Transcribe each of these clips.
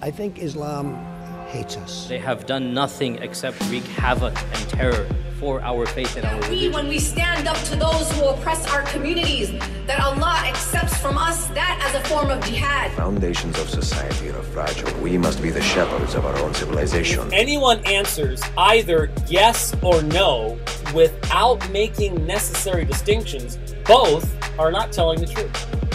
I think Islam hates us. They have done nothing except wreak havoc and terror for our faith and our religion. We, when we stand up to those who oppress our communities, that Allah accepts from us that as a form of jihad. Foundations of society are fragile. We must be the shepherds of our own civilization. anyone answers either yes or no without making necessary distinctions, both are not telling the truth.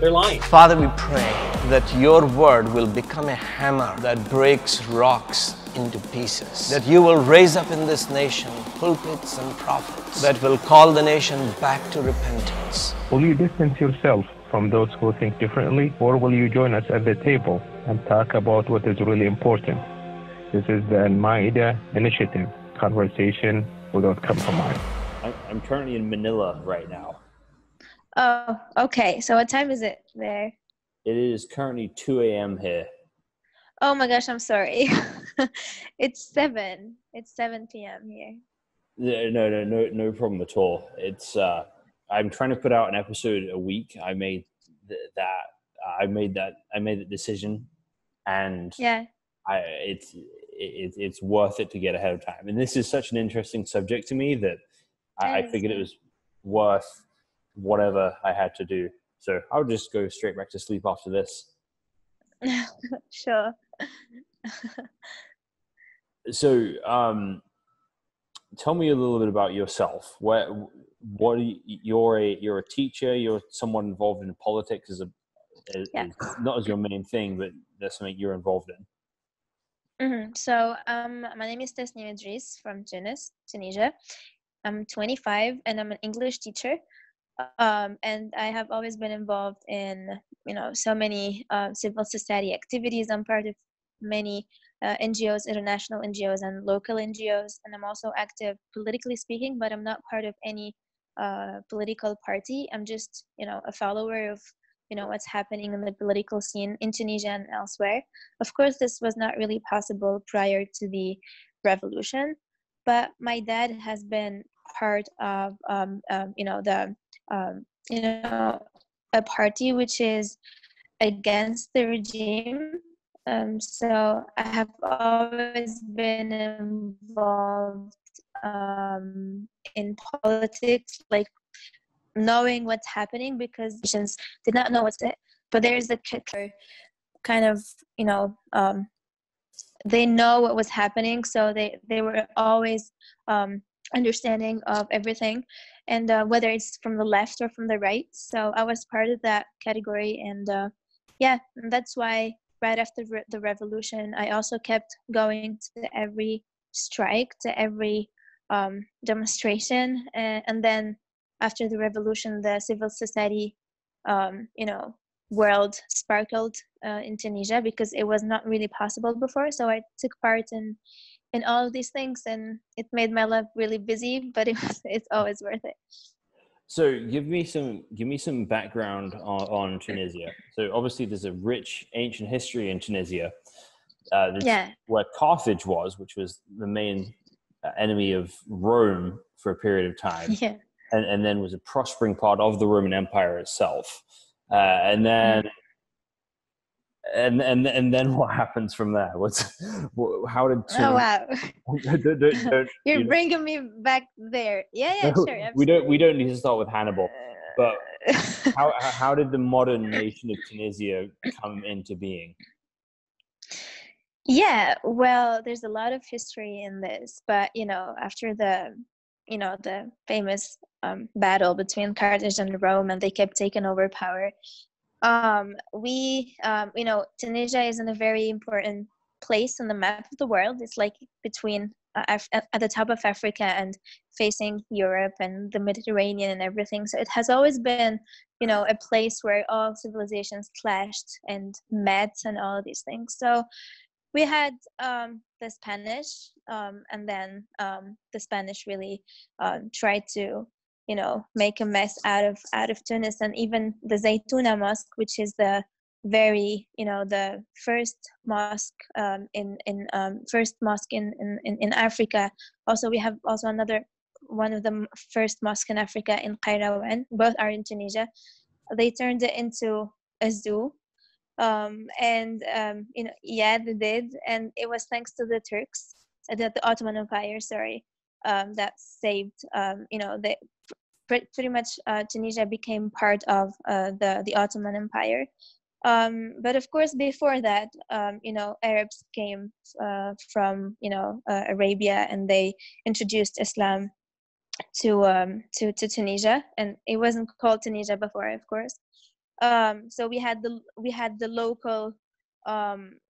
They're lying. Father, we pray that your word will become a hammer that breaks rocks into pieces. That you will raise up in this nation pulpits and prophets that will call the nation back to repentance. Will you distance yourself from those who think differently, or will you join us at the table and talk about what is really important? This is the Al-Ma'idah Initiative, conversation without compromise. I'm, I'm currently in Manila right now. Oh, okay. So what time is it there? It is currently 2 a.m. here. Oh my gosh, I'm sorry. it's 7. It's 7 p.m. here. No, no, no, no, problem at all. It's uh, I'm trying to put out an episode a week. I made th- that. I made that. I made that decision, and Yeah. I it's it, it's worth it to get ahead of time. And this is such an interesting subject to me that I, I figured it was worth whatever I had to do. So I would just go straight back to sleep after this. sure. So, um, tell me a little bit about yourself. Where, what you, you're a you're a teacher. You're someone involved in politics as a as, Yeah. as- not as your main thing, but that's something you're involved in. hmm So, um, my name is Tasnim Idriss from Tunis, Tunisia. I'm 25 and I'm an English teacher. Um, and I have always been involved in, you know, so many uh, civil society activities. I'm part of many uh, NGOs, international NGOs, and local NGOs. And I'm also active politically speaking, but I'm not part of any uh, political party. I'm just, you know, a follower of, you know, what's happening in the political scene in Tunisia and elsewhere. Of course, this was not really possible prior to the revolution, but my dad has been part of, um, um, you know, the, um, you know, a party which is against the regime. Um, so I have always been involved um, in politics, like knowing what's happening because nations did not know what's it. But there's a kicker kind of, you know, um, they know what was happening, so they they were always um, understanding of everything, and uh, whether it's from the left or from the right. So I was part of that category, and uh, yeah, that's why right after re- the revolution, I also kept going to every strike, to every um, demonstration, and, and then after the revolution, the civil society, um, you know, world sparkled uh, in Tunisia because it was not really possible before. So I took part in in all of these things, and it made my life really busy, but it was it's always worth it. So give me some give me some background on, on Tunisia. So obviously there's a rich ancient history in Tunisia. Uh, Yeah. where Carthage was, which was the main uh, enemy of Rome for a period of time, Yeah. and, and then was a prospering part of the Roman Empire itself. Uh, and then and and and then what happens from there? What's wh- how did Oh wow, don't- don't- don't- you're you know, bringing me back there. Yeah, yeah, no, sure. we don't we don't need to start with Hannibal. But how how how did the modern nation of Tunisia come into being? Yeah, well, there's a lot of history in this, but you know, after the, you know, the famous um, battle between Carthage and Rome, and they kept taking over power. Um, we, um, you know, Tunisia is in a very important place on the map of the world. It's like between uh, Af- at at the top of Africa and facing Europe and the Mediterranean and everything. So it has always been, you know, a place where all civilizations clashed and met and all these things. So we had um, the Spanish, um, and then um, the Spanish really um, tried to, you know, make a mess out of out of Tunis, and even the Zaytuna Mosque, which is the very, you know, the first mosque um, in in um, first mosque in, in in Africa. Also, we have also another one of the first mosque in Africa in Qayrawan. Both are in Tunisia. They turned it into a zoo um, and um, you know yeah they did and it was thanks to the turks uh, the, the ottoman empire sorry um, that saved um, you know the pretty much uh, tunisia became part of uh, the the ottoman empire. Um, but of course before that um, you know arabs came uh, from you know uh, arabia and they introduced islam to um, to to tunisia. And it wasn't called tunisia before of course. Um, so we had the we had the local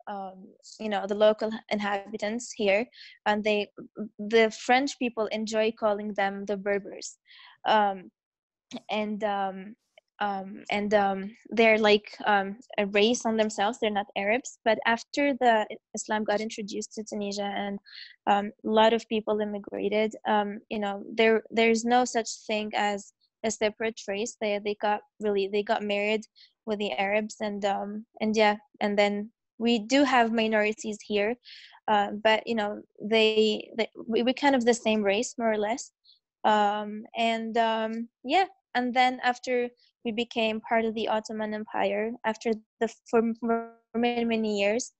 um, you know the local inhabitants here and they the french people enjoy calling them the berbers um, and um, um, and um, they're like um, a race on themselves. They're not Arabs, but after the Islam got introduced to Tunisia and a lot of people immigrated, you know, there there's no such thing as a separate race. They they got really they got married with the Arabs and and yeah, and then we do have minorities here, uh, but you know they, they we, we're kind of the same race more or less, um, and um, yeah, and then after we became part of the Ottoman Empire after the for, for many many years.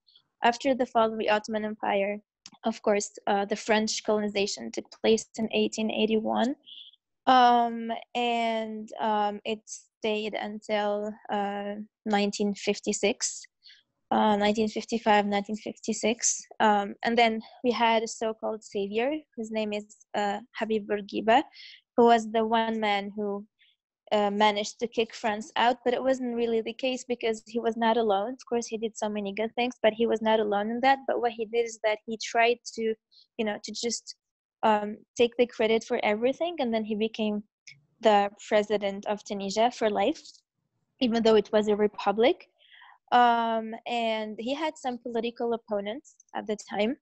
After the fall of the Ottoman Empire, of course, uh, the French colonization took place in 1881, um, and um, it stayed until uh, 1956. Uh, 1955, 1956. Um, and then we had a so called savior, whose name is uh, Habib Bourguiba, who was the one man who uh, managed to kick France out, but it wasn't really the case because he was not alone. Of course, he did so many good things, but he was not alone in that. But what he did is that he tried to, you know, to just um, take the credit for everything, and then he became the president of Tunisia for life, even though it was a republic. Um, and he had some political opponents at the time.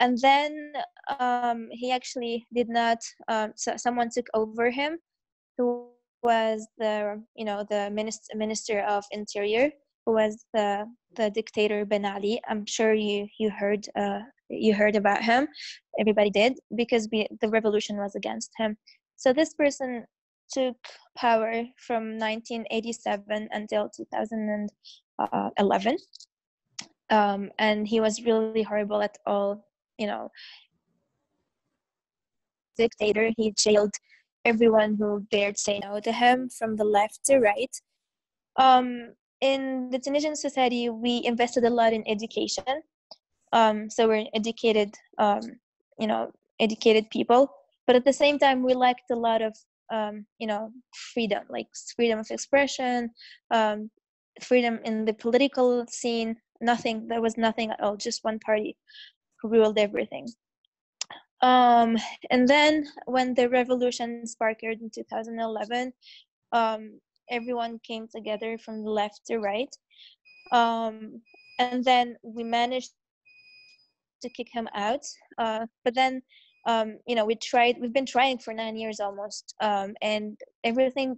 And then um, he actually did not, um, so someone took over him who was the you know the minister minister of interior who was the the dictator Ben Ali. I'm sure you you heard uh, you heard about him. Everybody did because we, the revolution was against him. So this person took power from 1987 until 2011, um, and he was really horrible at all. You know, dictator. He jailed everyone who dared say no to him from the left to right. Um, in the Tunisian society, we invested a lot in education. Um, so we're educated, um, you know, educated people. But at the same time, we lacked a lot of, um, you know, freedom, like freedom of expression, um, freedom in the political scene. Nothing. There was nothing at all. Just one party who ruled everything. Um, and then when the revolution sparked in 2011, um, everyone came together from left to right. Um, and then we managed to kick him out. Uh, but then, um, you know, we tried, we've been trying for nine years almost, um, and everything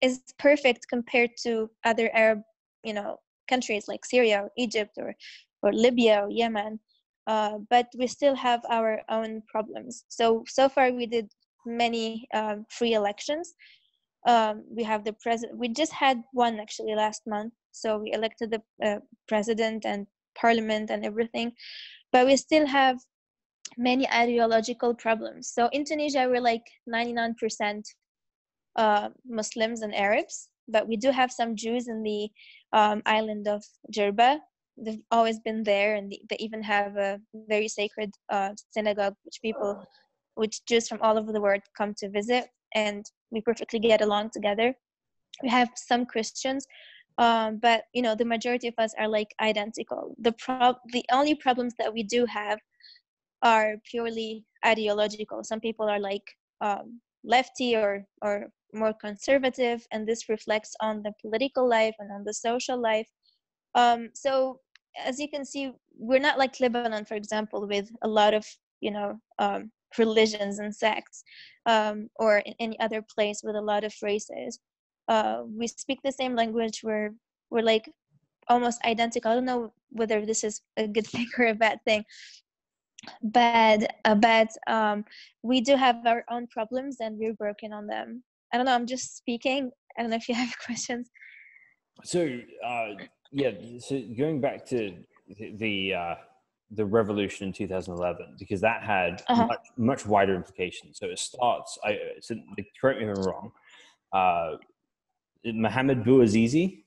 is perfect compared to other Arab, you know, countries like Syria or Egypt or, or Libya or Yemen uh, but we still have our own problems. So so far we did many um, free elections. Um, we have the president. We just had one actually last month. So we elected the uh, president and parliament and everything, but we still have many ideological problems. So in Tunisia we're like 99% uh, Muslims and Arabs, but we do have some Jews in the um, island of Jerba. They've always been there and they even have a very sacred uh, synagogue which people which jews from all over the world come to visit and we perfectly get along together. We have some christians um, but you know the majority of us are like identical. The prob the only problems that we do have are purely ideological. Some people are like um, lefty or or more conservative and this reflects on the political life and on the social life um, so as you can see, we're not like Lebanon, for example, with a lot of you know um, religions and sects, um, or in any other place with a lot of races. Uh, we speak the same language. We're we're like almost identical. I don't know whether this is a good thing or a bad thing, but uh, but um, we do have our own problems and we're working on them. I don't know. I'm just speaking. I don't know if you have questions. So, uh, yeah, so going back to the uh, the revolution in 2011 because that had Uh-huh. much, much wider implications. So it starts. I so, correct me if I'm wrong. Uh, Mohammed Bouazizi.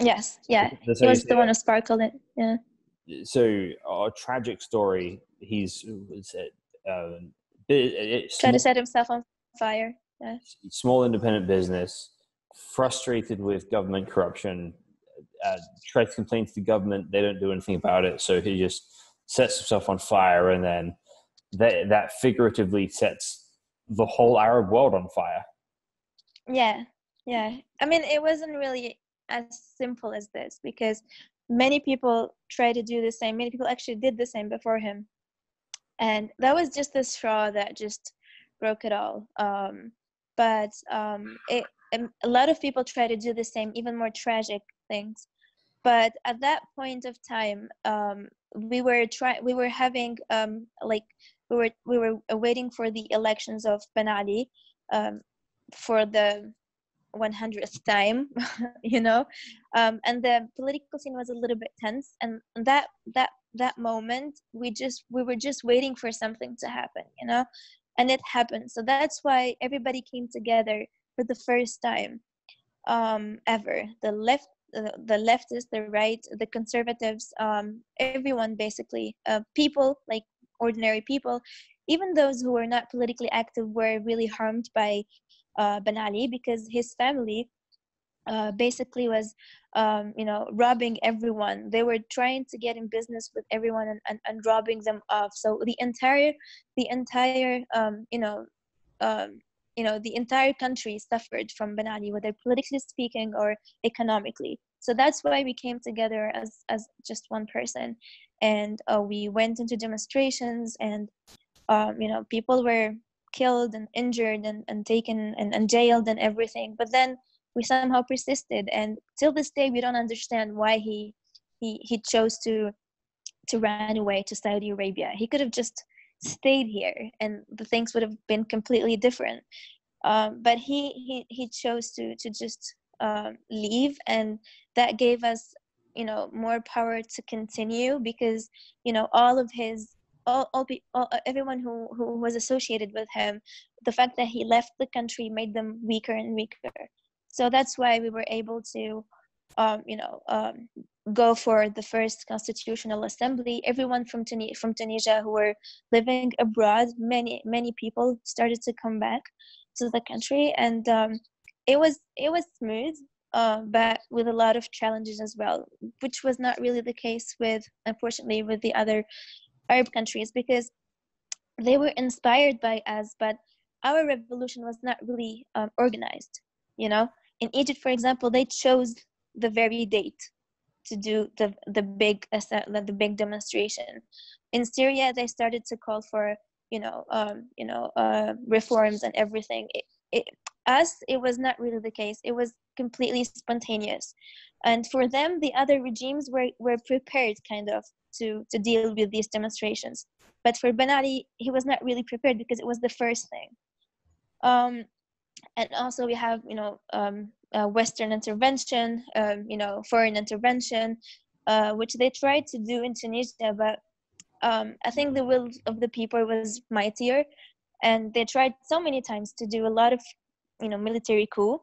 Yes, yeah. That's He was the one who sparkled it. Yeah. So a tragic story. He's was it, uh, it, it, to set himself on fire. Yeah. small independent business, frustrated with government corruption, uh, tries to complain to the government. They don't do anything about it. So he just sets himself on fire, and then that that figuratively sets the whole Arab world on fire. Yeah, yeah. I mean, it wasn't really as simple as this because many people try to do the same. Many people actually did the same before him, and that was just the straw that just broke it all. Um, but um, it, a lot of people try to do the same, even more tragic things. But at that point of time, um, we were trying. We were having um, like we were we were waiting for the elections of Ben Ali. Um, for the 100th time you know um, and the political scene was a little bit tense and that that that moment we just we were just waiting for something to happen you know and it happened. So that's why everybody came together for the first time um, ever. The left uh, the leftists the right the conservatives um, everyone basically uh, people like ordinary people even those who were not politically active were really harmed by uh, Ben Ali because his family uh, basically was, um, you know, robbing everyone. They were trying to get in business with everyone and, and, and robbing them off. So the entire, the entire, um, you know, um, you know, the entire country suffered from Ben Ali, whether politically speaking or economically. So that's why we came together as as just one person, and uh, we went into demonstrations, and um, you know, people were killed and injured and, and taken and, and jailed and everything but then we somehow persisted. And till this day we don't understand why he he he chose to to run away to saudi arabia. He could have just stayed here and the things would have been completely different. Um, but he, he he chose to to just um, leave. And that gave us you know more power to continue because you know all of his all, all, all everyone who, who was associated with him the fact that he left the country made them weaker and weaker so that's why we were able to um, you know um, go for the first constitutional assembly everyone from, from tunisia who were living abroad many many people started to come back to the country and um, it was it was smooth uh, but with a lot of challenges as well which was not really the case with unfortunately with the other Arab countries because they were inspired by us, but our revolution was not really um, organized. You know, in Egypt, for example, they chose the very date to do the the big the big demonstration. In Syria, they started to call for you know um, you know uh, reforms and everything. It, it, us, it was not really the case. It was completely spontaneous, and for them, the other regimes were were prepared, kind of, to to deal with these demonstrations. But for Ben Ali, he was not really prepared because it was the first thing. Um, and also we have you know um, uh, Western intervention, um, you know foreign intervention, uh, which they tried to do in Tunisia, but um, I think the will of the people was mightier, and they tried so many times to do a lot of you know military coup.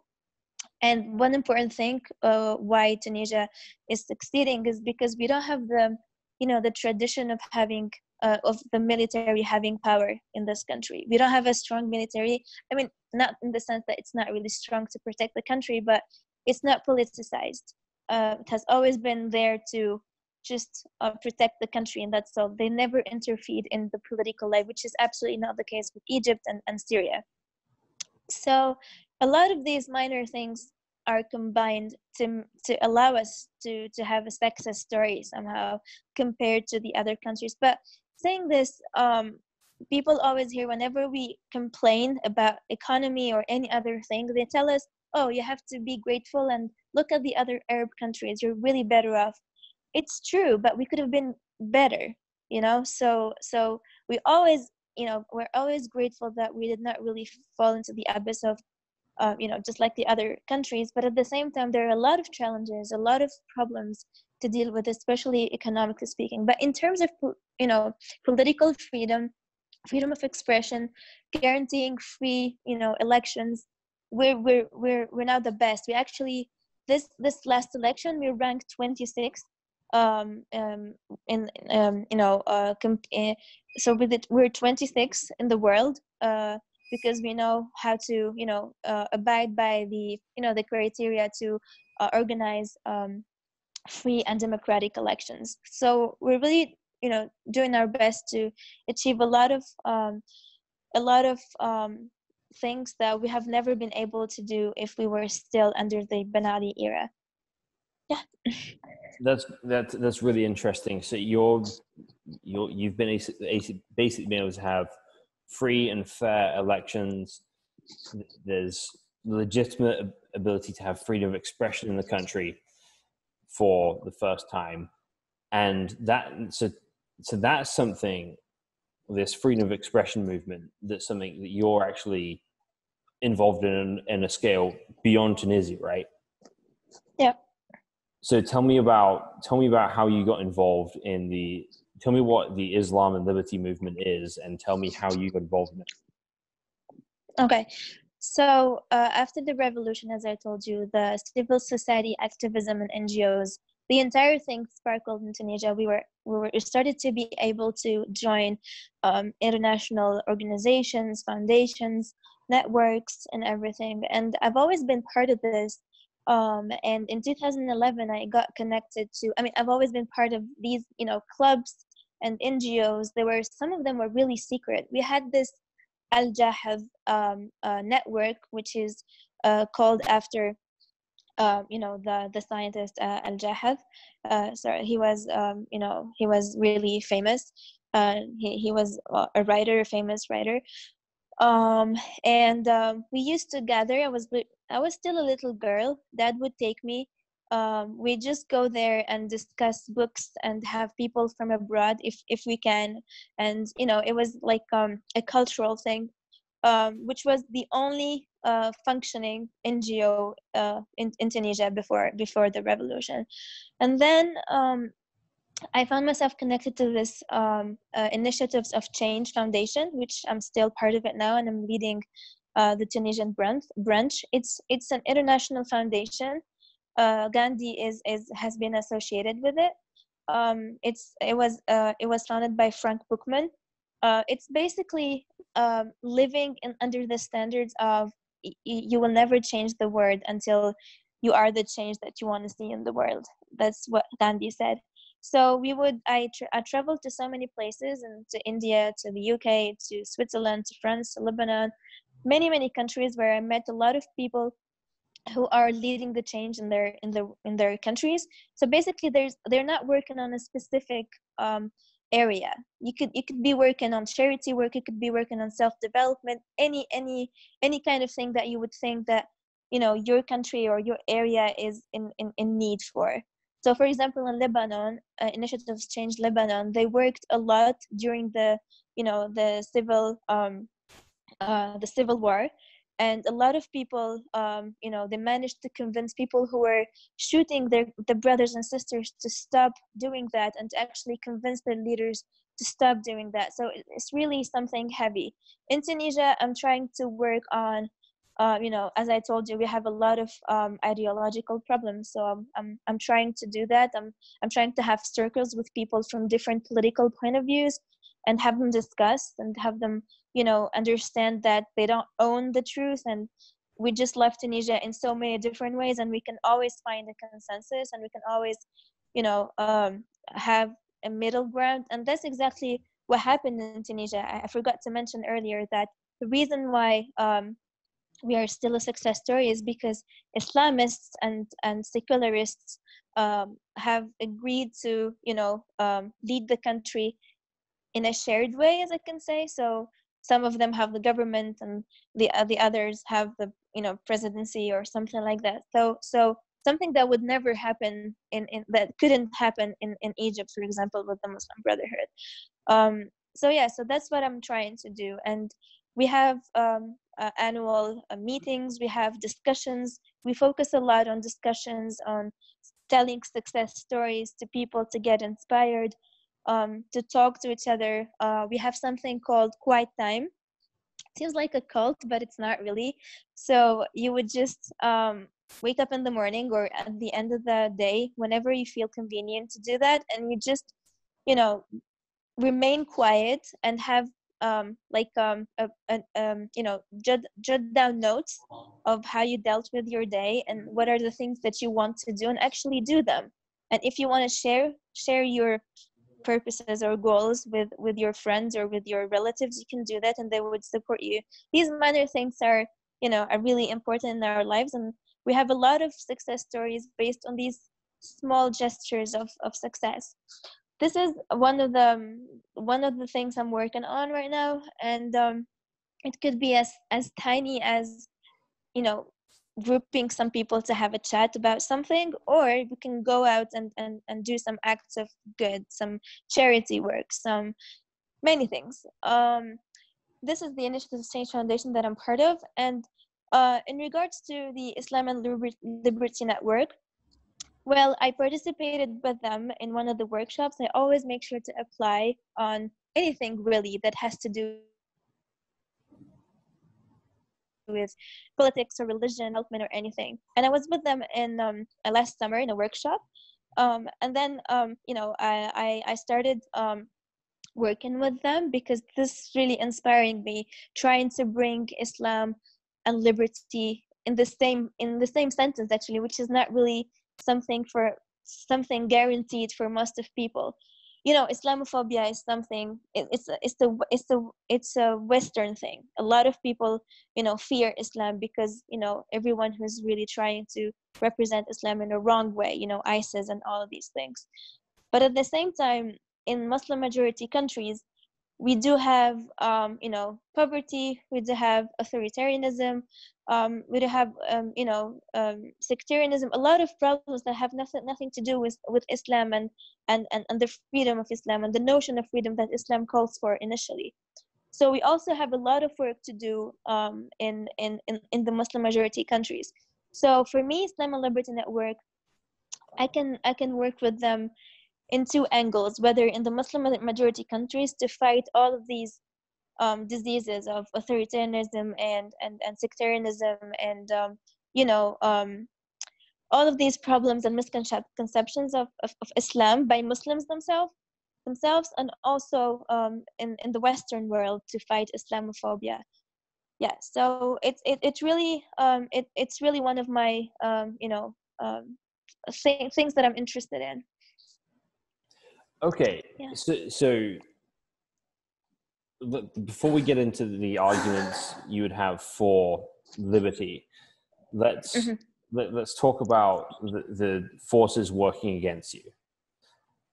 And one important thing uh, why Tunisia is succeeding is because we don't have the you know the tradition of having uh, of the military having power in this country. We don't have a strong military. I mean not in the sense that it's not really strong to protect the country but it's not politicized. Uh, it has always been there to just uh, protect the country and that's all. They never interfered in the political life which is absolutely not the case with egypt and, and syria. So a lot of these minor things are combined to to allow us to to have a success story somehow compared to the other countries. But saying this um people always hear whenever we complain about economy or any other thing they tell us oh you have to be grateful and look at the other arab countries you're really better off. It's true but we could have been better you know? So so we always you know we're always grateful that we did not really fall into the abyss of uh, you know just like the other countries but at the same time there are a lot of challenges a lot of problems to deal with especially economically speaking. But in terms of you know political freedom freedom of expression guaranteeing free you know elections we're we're we're, we're now the best. We actually this this last election we ranked 26th um, um, in um, you know uh, comp- uh, so with it we're 26 in the world uh, because we know how to you know uh, abide by the you know the criteria to uh, organize um, free and democratic elections. So we're really you know doing our best to achieve a lot of um, a lot of um, things that we have never been able to do if we were still under the Ben Ali era. Yeah. That's that's that's really interesting. So you're you're you've been basically been able to have free and fair elections. There's legitimate ability to have freedom of expression in the country for the first time. And that so so that's something this freedom of expression movement that's something that you're actually involved in in a scale beyond tunisia right? Yeah. So tell me about tell me about how you got involved in the tell me what the islam and liberty movement is and tell me how you got involved in it. Okay so uh, after the revolution as i told you the civil society activism and ngos the entire thing sparkled in tunisia we were we were started to be able to join um, international organizations foundations networks and everything. And i've always been part of this um, and in 2011 i got connected to i mean i've always been part of these you know clubs and ngos there were some of them were really secret. We had this al Jahiz um, uh, network which is uh, called after uh, you know the the scientist uh, al Jahiz uh, sorry he was um, you know he was really famous. Uh, he, he was a writer a famous writer. Um, and um, we used to gather. I was I was still a little girl, dad would take me. Um, we just go there and discuss books and have people from abroad if if we can. And you know, it was like um, a cultural thing, um, which was the only uh, functioning NGO uh, in, in Tunisia before before the revolution. And then um, I found myself connected to this um, uh, Initiatives of Change Foundation, which I'm still part of it now, and I'm leading uh, the Tunisian branch. Branch. It's it's an international foundation. Uh, Gandhi is is has been associated with it. Um, it's it was uh, it was founded by Frank Buchman. Uh, it's basically um, living in, under the standards of y- you will never change the world until you are the change that you want to see in the world. That's what Gandhi said. So we would I, tra- I traveled to so many places and to India, to the UK, to Switzerland, to France, to Lebanon, many many countries where i met a lot of people who are leading the change in their in their in their countries. So basically there's they're not working on a specific um, area. You could you could be working on charity work you could be working on self development any any any kind of thing that you would think that you know your country or your area is in in, in need for. So for example in lebanon uh, initiatives change lebanon. They worked a lot during the you know the civil um, uh, the civil war and a lot of people um, you know they managed to convince people who were shooting their the brothers and sisters to stop doing that and to actually convince their leaders to stop doing that. So it's really something heavy. In tunisia i'm trying to work on uh, you know as i told you we have a lot of um, ideological problems. So I'm, I'm i'm trying to do that. I'm i'm trying to have circles with people from different political point of views and have them discuss and have them you know understand that they don't own the truth and we just left tunisia in so many different ways and we can always find a consensus and we can always you know um, have a middle ground. And that's exactly what happened in tunisia. I forgot to mention earlier that the reason why um, we are still a success story is because islamists and and secularists um, have agreed to you know um, lead the country in a shared way as i can say. So some of them have the government and the uh, the others have the you know presidency or something like that. So so something that would never happen in, in that couldn't happen in, in egypt for example with the muslim brotherhood. Um, so yeah so that's what i'm trying to do. And we have um, uh, annual uh, meetings. We have discussions. We focus a lot on discussions on telling success stories to people to get inspired um, to talk to each other. Uh, we have something called quiet time. Seems like a cult but it's not really. So you would just um, wake up in the morning or at the end of the day whenever you feel convenient to do that and you just you know remain quiet and have um, like um, a, a, um, you know jot, jot down notes of how you dealt with your day and what are the things that you want to do and actually do them. And if you want to share share your purposes or goals with with your friends or with your relatives you can do that and they would support you. These minor things are you know are really important in our lives and we have a lot of success stories based on these small gestures of, of success. This is one of the um, one of the things i'm working on right now and um, it could be as as tiny as you know grouping some people to have a chat about something or we can go out and, and, and do some acts of good some charity work some many things um, this is the initiative of change foundation that i'm part of and uh, in regards to the islam and liberty network well, I participated with them in one of the workshops. I always make sure to apply on anything really that has to do with politics or religion, development, or anything. And I was with them in um, last summer in a workshop. Um, and then, um, you know, I, I, I started um, working with them because this really inspiring me, trying to bring Islam and liberty in the same in the same sentence actually, which is not really something for something guaranteed for most of people you know islamophobia is something it, it's it's the it's a it's a western thing. A lot of people you know fear islam because you know everyone who's really trying to represent islam in a wrong way you know isis and all of these things. But at the same time in muslim majority countries we do have um, you know poverty we do have authoritarianism um, we do have um, you know um, sectarianism a lot of problems that have nothing nothing to do with with islam and, and and and the freedom of islam and the notion of freedom that islam calls for initially. So we also have a lot of work to do um, in, in in in the muslim majority countries. So for me islam and liberty network i can i can work with them in two angles, whether in the Muslim majority countries to fight all of these um, diseases of authoritarianism and, and, and sectarianism and, um, you know, um, all of these problems and misconceptions of, of, of, Islam by Muslims themselves themselves and also um, in, in the Western world to fight Islamophobia. Yeah, so it's it, it's really um, it, it's really one of my um, you know th- things that I'm interested in. Okay, yeah. so so before we get into the arguments you would have for liberty, let's mm-hmm. let, us talk about the, the, forces working against you.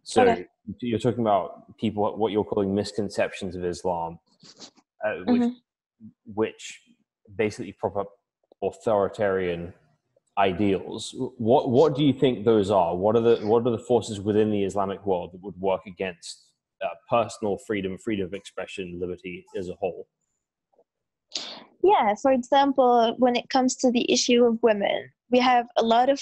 So okay. you're talking about people what you're calling misconceptions of Islam, uh, which, mm-hmm. which basically prop up authoritarian ideals. What what do you think those are? What are the what are the forces within the Islamic world that would work against uh, personal freedom, freedom of expression, liberty as a whole? Yeah, for example, when it comes to the issue of women, we have a lot of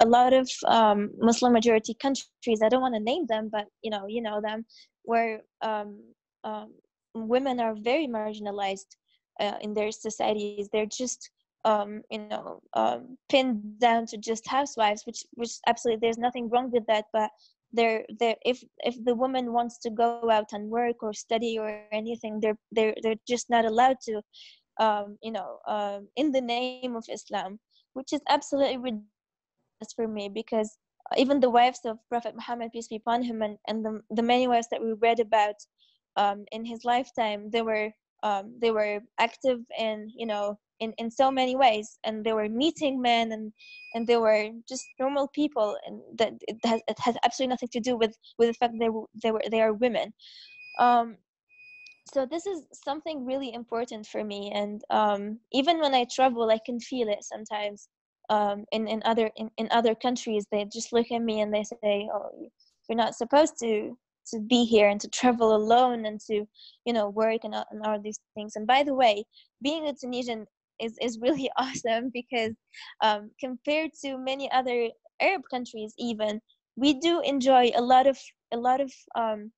a lot of um, Muslim majority countries. I don't want to name them, but you know, you know them, where um, um, women are very marginalized uh, in their societies. They're just um, you know um, pinned down to just housewives which which absolutely there's nothing wrong with that but they're they if if the woman wants to go out and work or study or anything they're they're they're just not allowed to um, you know um, in the name of islam which is absolutely ridiculous for me because even the wives of prophet muhammad peace be upon him and, and the, the many wives that we read about um, in his lifetime they were um, they were active in you know in, in so many ways. And they were meeting men and and they were just normal people. And that it has it has absolutely nothing to do with with the fact that they were they were they are women. Um so this is something really important for me. And um even when i travel i can feel it sometimes um in in other in, in other countries. They just look at me and they say oh you're not supposed to to be here and to travel alone and to you know work and, and all these things. And by the way being a tunisian is, is really awesome because um, compared to many other arab countries even we do enjoy a lot of a lot of um,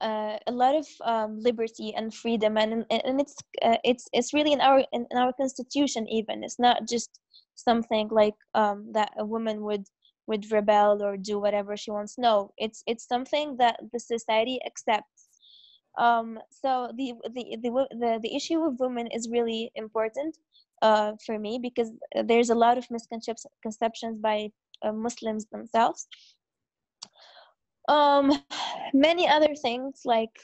uh, a lot of um, liberty and freedom. And and it's uh, it's it's really in our in, in, our constitution even. It's not just something like um, that a woman would would rebel or do whatever she wants. No it's it's something that the society accepts. Um, so the, the the the the issue of women is really important uh, for me because there's a lot of misconceptions by uh, Muslims themselves. Um many other things like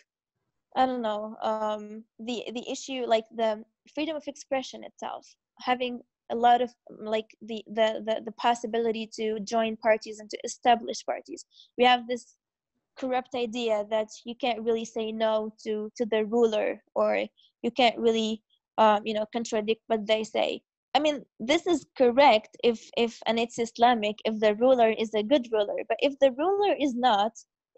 i don't know um the the issue like the freedom of expression itself having a lot of like the the the, the possibility to join parties and to establish parties we have this corrupt idea that you can't really say no to to the ruler or you can't really um, you know contradict what they say I mean, this is correct if if and it's Islamic if the ruler is a good ruler, but if the ruler is not,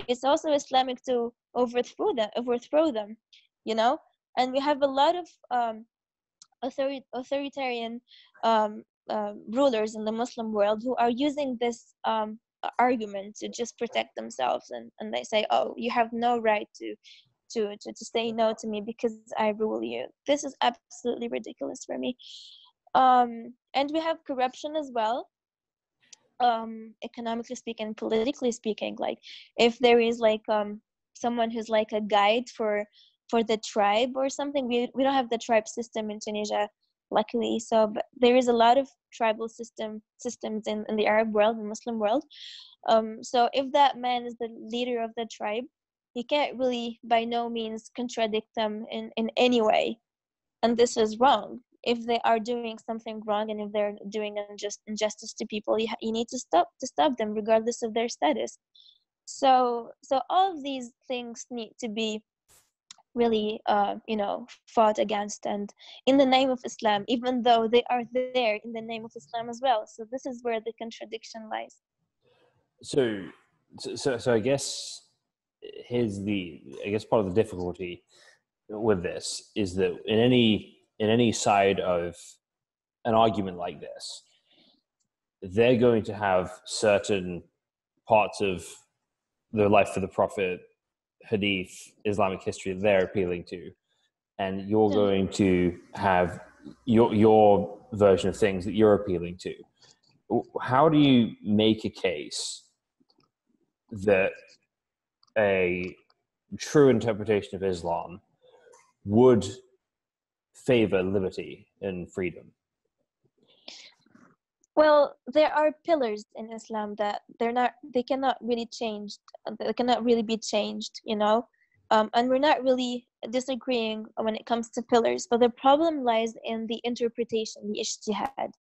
it's also Islamic to overthrow them. Overthrow them, you know. And we have a lot of um, author- authoritarian um, uh, rulers in the Muslim world who are using this um, argument to just protect themselves, and, and they say, "Oh, you have no right to." To, to, to say no to me because I rule you. This is absolutely ridiculous for me um, and we have corruption as well um, economically speaking politically speaking like if there is like um, someone who's like a guide for for the tribe or something. We, we don't have the tribe system in tunisia luckily. So but there is a lot of tribal system systems in, in the arab world the muslim world. Um, so if that man is the leader of the tribe he can't really by no means contradict them in, in any way. And this is wrong. If they are doing something wrong and if they're doing unjust injustice to people you, you need to stop to stop them regardless of their status. So so all of these things need to be really uh, you know fought against. And in the name of islam even though they are there in the name of islam as well. So this is where the contradiction lies. So so so i guess here's the i guess part of the difficulty with this is that in any in any side of an argument like this, they're going to have certain parts of the life of the Prophet, Hadith, Islamic history they're appealing to, and you're hmm. going to have your your version of things that you're appealing to. How do you make a case that a true interpretation of Islam would favor liberty and freedom? Well, there are pillars in Islam that they're not, they cannot really change, they cannot really be changed, you know. Um, and we're not really disagreeing when it comes to pillars, but the problem lies in the interpretation, the ijtihad,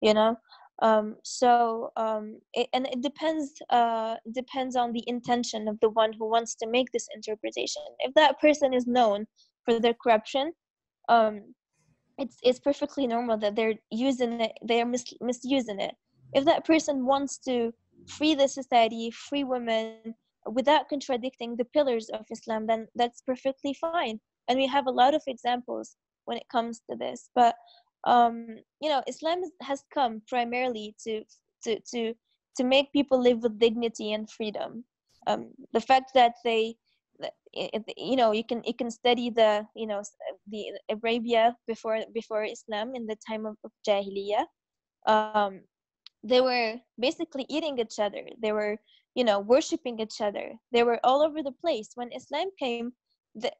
you know. Um, so um, it, and it depends uh, depends on the intention of the one who wants to make this interpretation. If that person is known for their corruption, um, it's it's perfectly normal that they're using it they're mis- misusing it. If that person wants to free the society free women without contradicting the pillars of islam then that's perfectly fine. And we have a lot of examples when it comes to this. But um, you know islam has come primarily to to to to make people live with dignity and freedom. Um, the fact that they you know you can you can study the you know the arabia before before islam in the time of, jahiliyyah. Um, they were basically eating each other. They were you know worshiping each other. They were all over the place. When islam came the,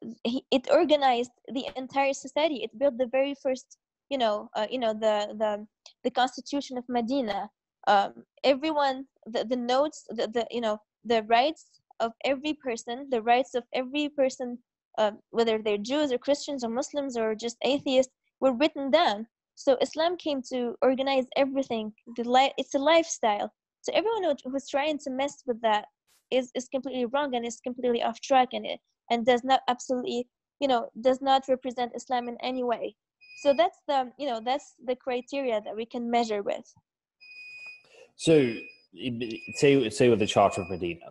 it organized the entire society. It built the very first you know uh, you know the the the constitution of medina. Um, everyone the, the notes the, the you know the rights of every person, the rights of every person, uh, whether they're Jews or Christians or Muslims or just atheists, were written down. So Islam came to organize everything. The li- it's a lifestyle. So everyone who, who's trying to mess with that is, is completely wrong and is completely off track and it and does not absolutely you know does not represent Islam in any way. So that's the you know that's the criteria that we can measure with. So say say with the Charter of Medina,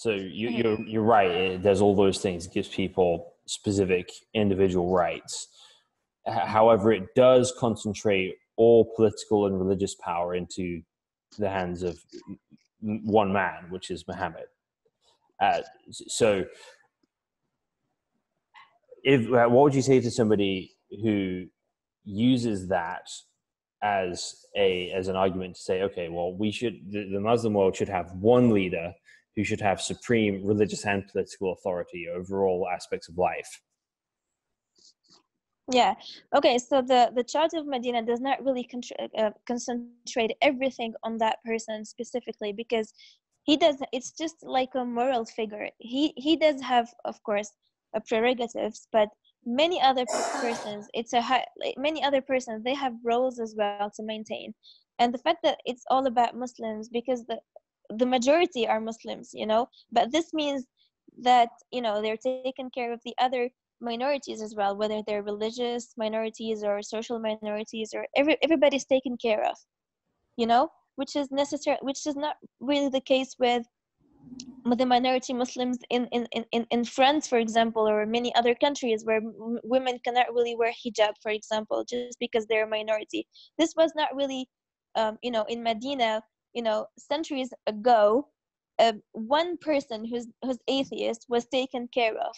So you, are you're, you're right. It does all those things. It gives people specific individual rights. However, it does concentrate all political and religious power into the hands of one man, which is Muhammad. Uh, so, if uh, what would you say to somebody who uses that as a as an argument to say, okay, well, we should the, the Muslim world should have one leader who should have supreme religious and political authority over all aspects of life. Yeah. Okay. So the the Charter of Medina does not really uh, concentrate everything on that person specifically because he does. It's just like a moral figure. He he does have, of course, uh, prerogatives, but many other persons it's a high, like many other persons they have roles as well to maintain and the fact that it's all about muslims because the the majority are muslims you know but this means that you know they're taking care of the other minorities as well whether they're religious minorities or social minorities or every, everybody's taken care of you know which is necessary which is not really the case with the minority Muslims in, in, in, in France, for example, or many other countries where women cannot really wear hijab, for example, just because they're a minority. This was not really, um, you know, in Medina, you know, centuries ago, uh, one person who's, who's atheist was taken care of.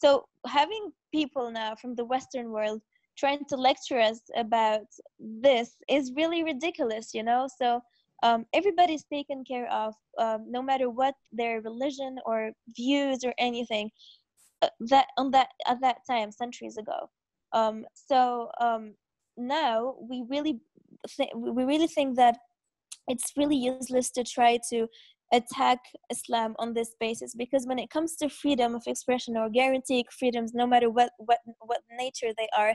So having people now from the Western world trying to lecture us about this is really ridiculous, you know? So um, everybody's taken care of um, no matter what their religion or views or anything uh, that on that at that time centuries ago um, so um, now we really th- we really think that it's really useless to try to attack Islam on this basis because when it comes to freedom of expression or guaranteed freedoms, no matter what what what nature they are,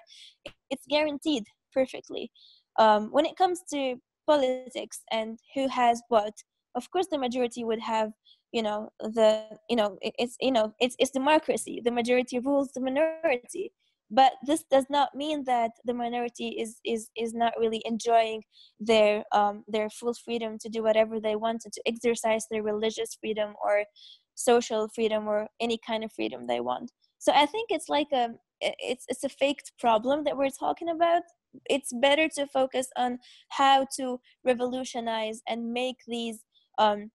it's guaranteed perfectly. Um, when it comes to politics and who has what of course the majority would have you know the you know it's you know it's it's democracy the majority rules the minority but this does not mean that the minority is is is not really enjoying their um their full freedom to do whatever they want to exercise their religious freedom or social freedom or any kind of freedom they want. So i think it's like a it's it's a faked problem that we're talking about. It's better to focus on how to revolutionize and make these um,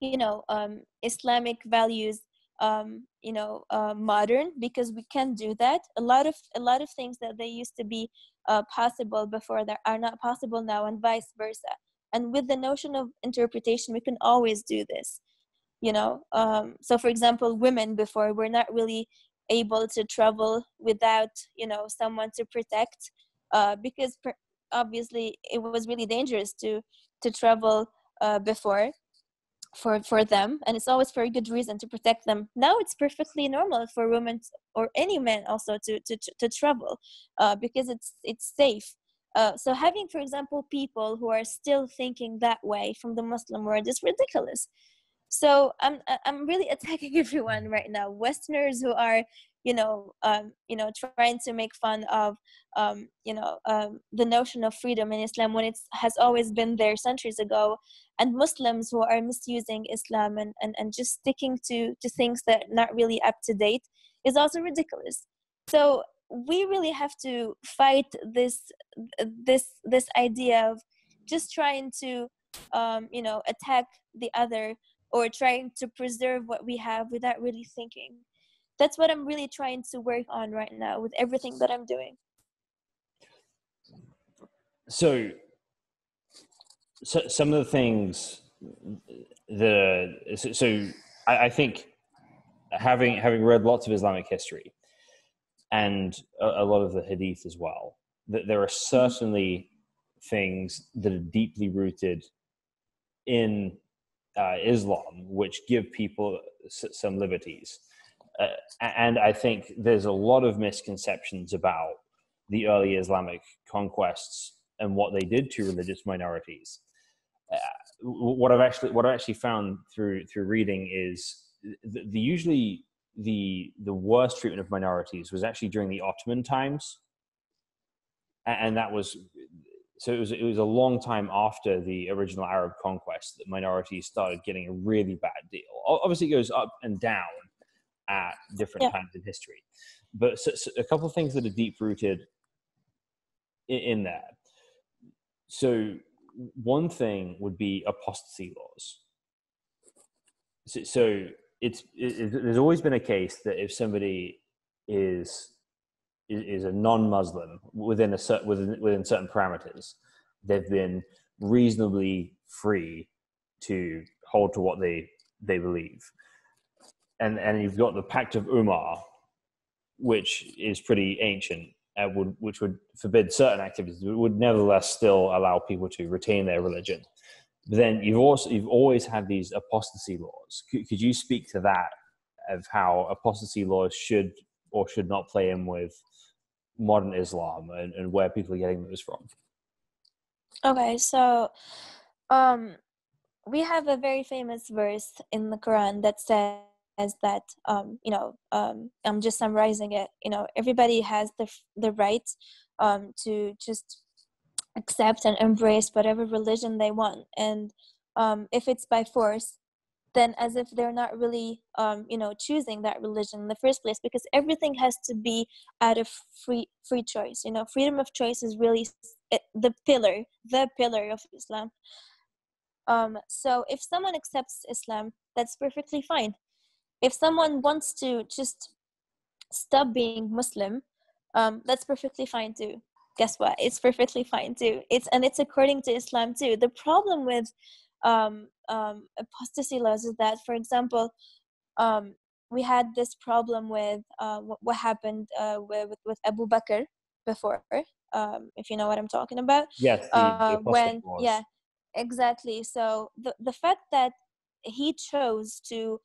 you know um, islamic values um, you know uh, modern because we can do that. A lot of a lot of things that they used to be uh, possible before that are not possible now and vice versa. And with the notion of interpretation we can always do this you know? Um, so for example women before were not really able to travel without you know someone to protect uh, because per- obviously it was really dangerous to to travel uh, before for for them and it's always for a good reason to protect them. Now it's perfectly normal for women or any man also to to to travel uh, because it's it's safe. Uh, so having for example people who are still thinking that way from the muslim world is ridiculous so i'm i'm really attacking everyone right now. Westerners who are you know um, you know trying to make fun of um, you know um, the notion of freedom in islam when it has always been there centuries ago. And muslims who are misusing islam and, and, and just sticking to to things that are not really up to date is also ridiculous. So we really have to fight this this this idea of just trying to um, you know attack the other or trying to preserve what we have without really thinking. That's what i'm really trying to work on right now with everything that i'm doing. So, so some of the things the so, I, I, think having having read lots of islamic history and a, a lot of the hadith as well that there are certainly things that are deeply rooted in uh, Islam, which give people some liberties. Uh, and I think there's a lot of misconceptions about the early Islamic conquests and what they did to religious minorities. Uh, what I've actually what I actually found through through reading is the, the, usually the the worst treatment of minorities was actually during the Ottoman times, and that was so it was it was a long time after the original Arab conquest that minorities started getting a really bad deal. Obviously, it goes up and down at different Yeah. times in history, but so, so a couple of things that are deep rooted in, in that. So one thing would be apostasy laws. So, so it's it, it- there's always been a case that if somebody is is, a non-Muslim within a certain within, within certain parameters, they've been reasonably free to hold to what they they believe. And and you've got the Pact of Umar, which is pretty ancient, would which would forbid certain activities, but would nevertheless still allow people to retain their religion. But then you've also you've always had these apostasy laws. Could, could you speak to that of how apostasy laws should or should not play in with modern Islam and, and where people are getting those from? Okay, so um we have a very famous verse in the Quran that says that um you know um I'm just summarizing it you know everybody has the the right um to just accept and embrace whatever religion they want and um if it's by force then as if they're not really um you know choosing that religion in the first place because everything has to be out of free free choice you know? Freedom of choice is really the pillar the pillar of islam. Um so if someone accepts islam that's perfectly fine. If someone wants to just stop being muslim um that's perfectly fine too. Guess what? It's perfectly fine too. It's and it's according to islam too. The problem with um, um, apostasy laws is that for example um, we had this problem with uh, what, what happened uh, with, with, abu bakr before um, if you know what i'm talking about. Yes, the, the uh, apostate when laws. yeah exactly. So the, the fact that he chose to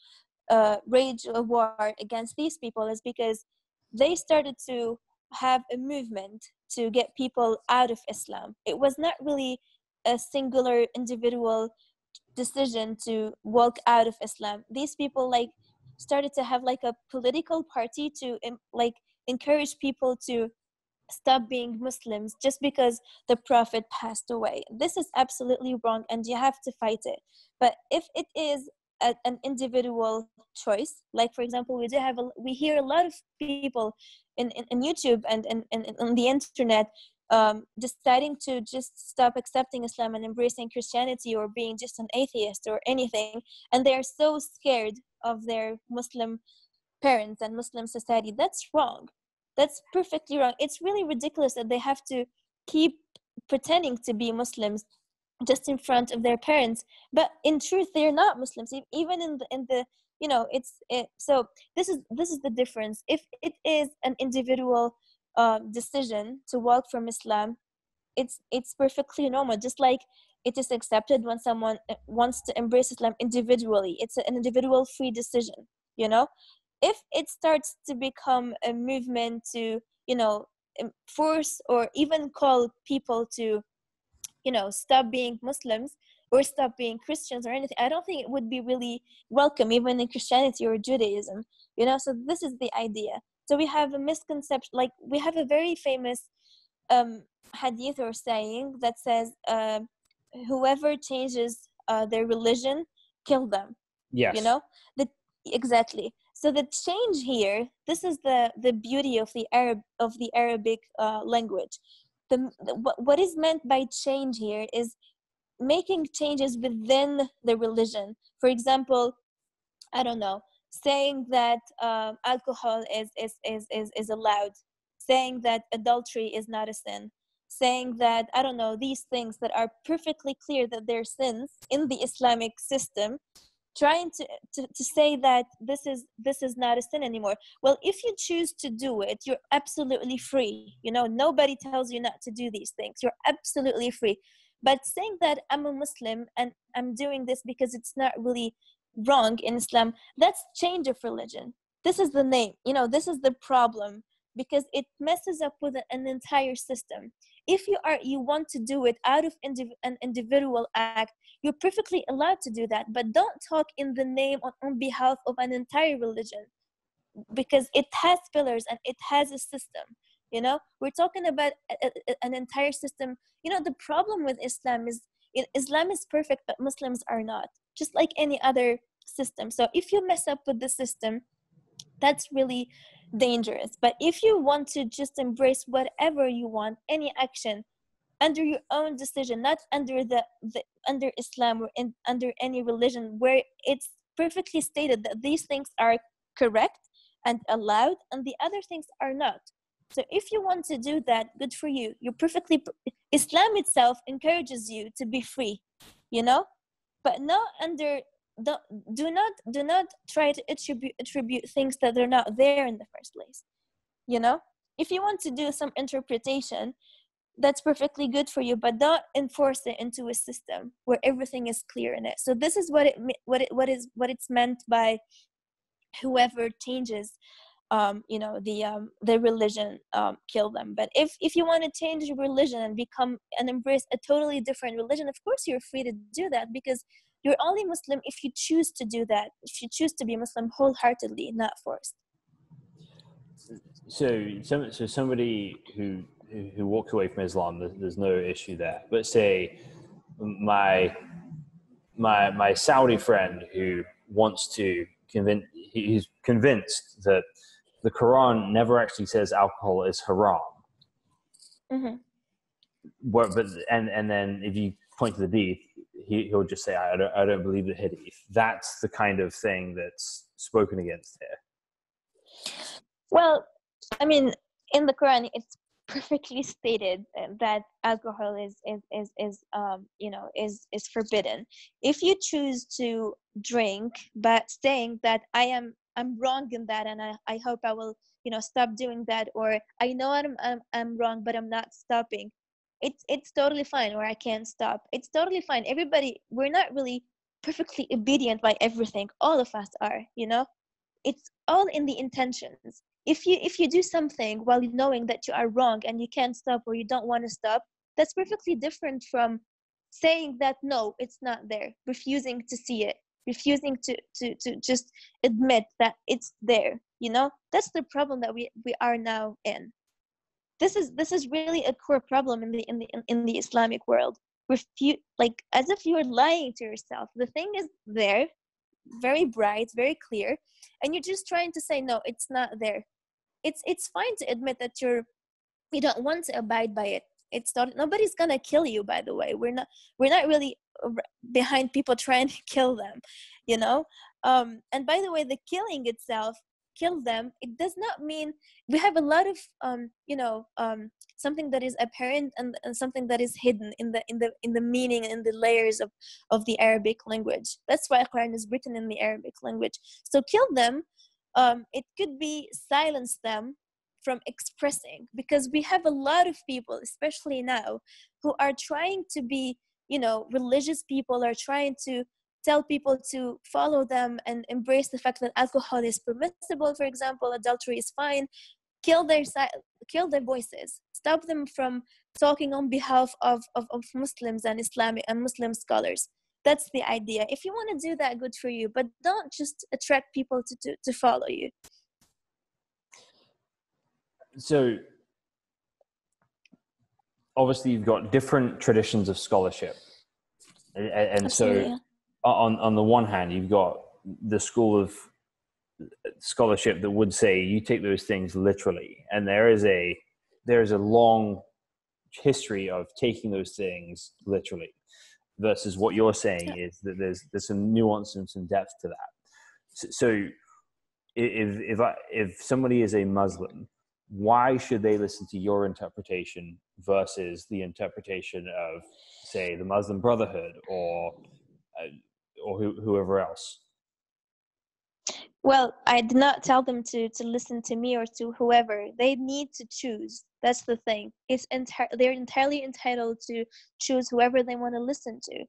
uh, wage a war against these people is because they started to have a movement to get people out of islam. It was not really a singular individual decision to walk out of islam. These people like started to have like a political party to like encourage people to stop being muslims just because the prophet passed away. This is absolutely wrong and you have to fight it. But if it is a, an individual choice like for example we do have a, we hear a lot of people in, in, in youtube and, and, and on the internet um, deciding to just stop accepting islam and embracing christianity or being just an atheist or anything and they are so scared of their muslim parents and muslim society. That's wrong. That's perfectly wrong. It's really ridiculous that they have to keep pretending to be muslims just in front of their parents. But in truth they're not muslims. Even in the in the you know it's it, so this is this is the difference. If it is an individual um, decision to walk from islam it's it's perfectly normal. Just like it is accepted when someone uh, wants to embrace islam individually it's an individual free decision you know? If it starts to become a movement to you know force or even call people to you know stop being muslims or stop being christians or anything i don't think it would be really welcome even in christianity or judaism you know? So this is the idea so we have a misconception like we have a very famous um hadith or saying that says uh, whoever changes uh, their religion kill them Yes. you know? The exactly. So the change here this is the the beauty of the arab of the arabic uh, language. The, the what, what is meant by change here is making changes within the religion. For example i don't know saying that uh, alcohol is, is is is is allowed saying that adultery is not a sin saying that i don't know these things that are perfectly clear that they're sins in the islamic system trying to, to to say that this is this is not a sin anymore. Well if you choose to do it you're absolutely free. You know nobody tells you not to do these things. You're absolutely free. But saying that i'm a muslim and i'm doing this because it's not really wrong in islam that's change of religion. This is the name you know this is the problem because it messes up with an entire system. If you are you want to do it out of indiv- an individual act you're perfectly allowed to do that but don't talk in the name on, on behalf of an entire religion because it has pillars and it has a system you know? We're talking about a, a, an entire system. You know the problem with islam is islam is perfect but muslims are not just like any other system. So if you mess up with the system that's really dangerous. But if you want to just embrace whatever you want any action under your own decision not under the, the under islam or in, under any religion where it's perfectly stated that these things are correct and allowed and the other things are not. So if you want to do that good for you. You're perfectly islam itself encourages you to be free you know but not under do, not do not try to attribute attribute things that are not there in the first place you know? If you want to do some interpretation that's perfectly good for you but don't enforce it into a system where everything is clear in it. So this is what it what it what is what it's meant by whoever changes um, you know the um, the religion um, kill them. But if if you want to change your religion and become and embrace a totally different religion of course you're free to do that because you're only muslim if you choose to do that if you choose to be muslim wholeheartedly not forced. So so somebody who who walks away from islam there's no issue there. But say my my my saudi friend who wants to convince he's convinced that the Quran never actually says alcohol is haram. Mm-hmm. But, but and and then if you point to the hadith, he, he'll just say, I don't, I don't believe the hadith. That's the kind of thing that's spoken against here. Well, I mean, in the Quran, it's perfectly stated that alcohol is is is, is um you know is is forbidden if you choose to drink but saying that i am i'm wrong in that and i, I hope i will you know stop doing that or i know I'm, I'm i'm wrong but i'm not stopping. It's it's totally fine or i can't stop. It's totally fine. Everybody we're not really perfectly obedient by everything. All of us are you know? It's all in the intentions. If you if you do something while knowing that you are wrong and you can't stop or you don't want to stop that's perfectly different from saying that no it's not there refusing to see it refusing to to to just admit that it's there you know? That's the problem that we we are now in. This is this is really a core problem in the in the in the islamic world. Refute like as if you're lying to yourself. The thing is there very bright very clear and you're just trying to say no it's not there. It's it's fine to admit that you're you don't want to abide by it. It's not nobody's gonna kill you by the way. We're not we're not really behind people trying to kill them you know? Um and by the way the killing itself kill them it does not mean we have a lot of um you know um something that is apparent and, and something that is hidden in the in the in the meaning and the layers of of the arabic language. That's why quran is written in the arabic language. So kill them um, it could be silence them from expressing because we have a lot of people especially now who are trying to be you know religious people are trying to tell people to follow them and embrace the fact that alcohol is permissible for example adultery is fine. Kill their kill their voices. Stop them from talking on behalf of, of, of muslims and islamic and muslim scholars. That's the idea. If you want to do that good for you but don't just attract people to, to, to follow you. So obviously you've got different traditions of scholarship and, and so on on the one hand you've got the school of scholarship that would say you take those things literally and there is a there is a long history of taking those things literally versus what you're saying yeah. is that there's there's some nuance and some depth to that. So, so if if I, if somebody is a Muslim, why should they listen to your interpretation versus the interpretation of say the Muslim Brotherhood or uh, or who, whoever else? Well, I did not tell them to to listen to me or to whoever. They need to choose. That's the thing. It's entire. They're entirely entitled to choose whoever they want to listen to,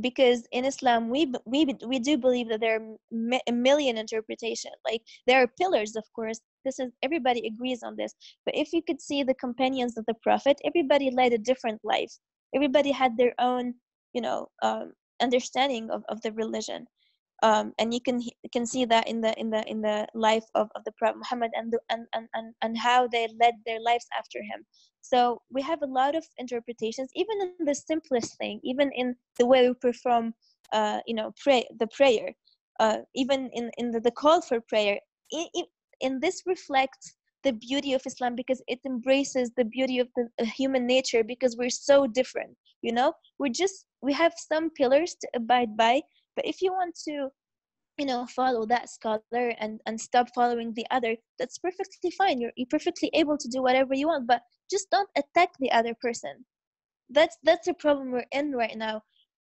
because in Islam we we we do believe that there are a million interpretation. Like there are pillars, of course. This is everybody agrees on this. But if you could see the companions of the Prophet, everybody led a different life. Everybody had their own, you know, um, understanding of, of the religion um, and you can can see that in the in the in the life of, of the prophet muhammad and, the, and and and and how they led their lives after him. So we have a lot of interpretations even in the simplest thing even in the way we perform uh, you know pray the prayer uh, even in in the, the call for prayer. In, in, this reflects the beauty of islam because it embraces the beauty of the human nature because we're so different you know? We're just we have some pillars to abide by but if you want to you know follow that scholar and and stop following the other that's perfectly fine. You're, you're perfectly able to do whatever you want but just don't attack the other person. That's that's the problem we're in right now.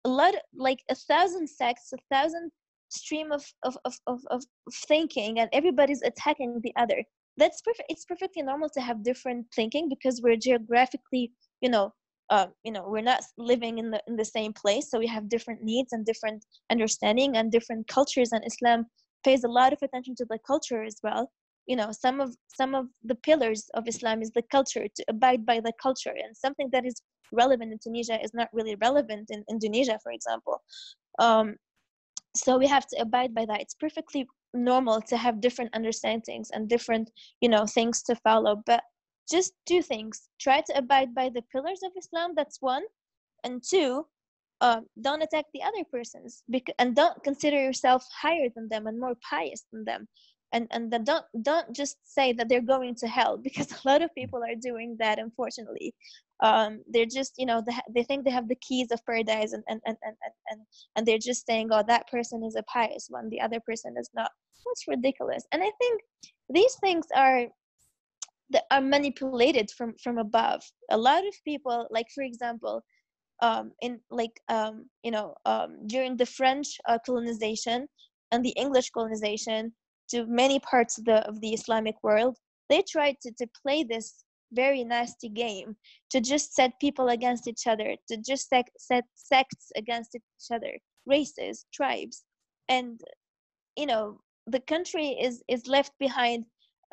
A lot of, like a thousand sects a thousand stream of of, of, of, of thinking and everybody's attacking the other. That's perfect it's perfectly normal to have different thinking because we're geographically you know uh, you know we're not living in the in the same place so we have different needs and different understanding and different cultures and islam pays a lot of attention to the culture as well. You know some of some of the pillars of islam is the culture to abide by the culture and something that is relevant in tunisia is not really relevant in indonesia for example. Um, so we have to abide by that. It's perfectly normal to have different understandings and different you know things to follow but just two things. Try to abide by the pillars of islam that's one. And two uh, don't attack the other persons because, and don't consider yourself higher than them and more pious than them. And and the, don't don't just say that they're going to hell because a lot of people are doing that unfortunately. Um, they're just you know they, they think they have the keys of paradise and and, and and and and they're just saying oh that person is a pious one the other person is not. That's ridiculous. And i think these things are that are manipulated from from above. A lot of people like for example um in like um you know um during the french uh, colonization and the english colonization to many parts of the of the islamic world they tried to, to play this very nasty game to just set people against each other to just set, set sects against each other races tribes. And you know the country is is left behind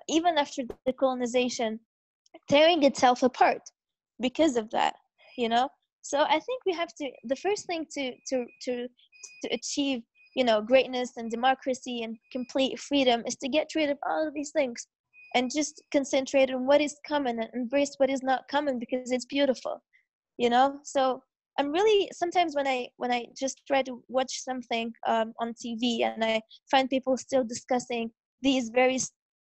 even after the colonization tearing itself apart because of that you know? So i think we have to the first thing to to to to achieve you know greatness and democracy and complete freedom is to get rid of all of these things and just concentrate on what is common and embrace what is not common because it's beautiful you know? So i'm really sometimes when i when i just try to watch something um, on tv and i find people still discussing these very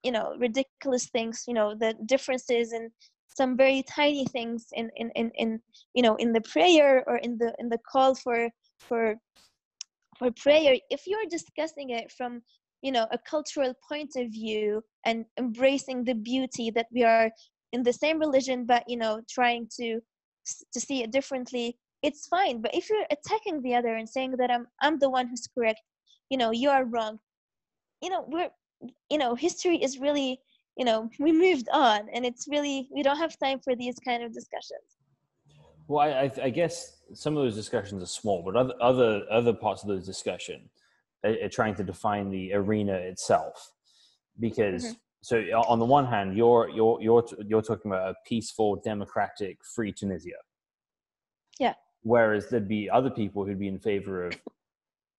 you know ridiculous things you know the differences in some very tiny things in in in, in you know in the prayer or in the in the call for for for prayer. If you're discussing it from you know a cultural point of view and embracing the beauty that we are in the same religion but you know trying to to see it differently it's fine. But if you're attacking the other and saying that i'm i'm the one who's correct you know you are wrong you know we're you know history is really you know we moved on and it's really we don't have time for these kind of discussions. Well i, I guess some of those discussions are small but other other other parts of the discussion are, are trying to define the arena itself. Because mm-hmm. so uh, on the one hand you're you're you're you're talking about a peaceful democratic free tunisia. Yeah. Whereas there'd be other people who'd be in favor of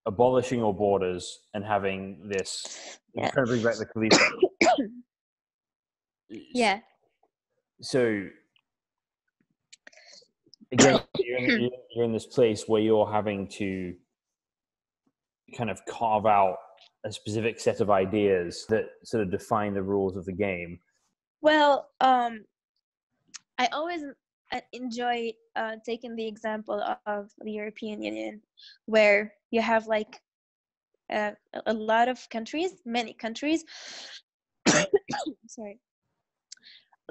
abolishing all borders and having this yeah. trying to bring back the Khalifa. yeah. So again, you're in, you're in this place where you're having to kind of carve out a specific set of ideas that sort of define the rules of the game. Well, um, I always enjoy uh, taking the example of the European Union, where you have like uh, a lot of countries, many countries. sorry,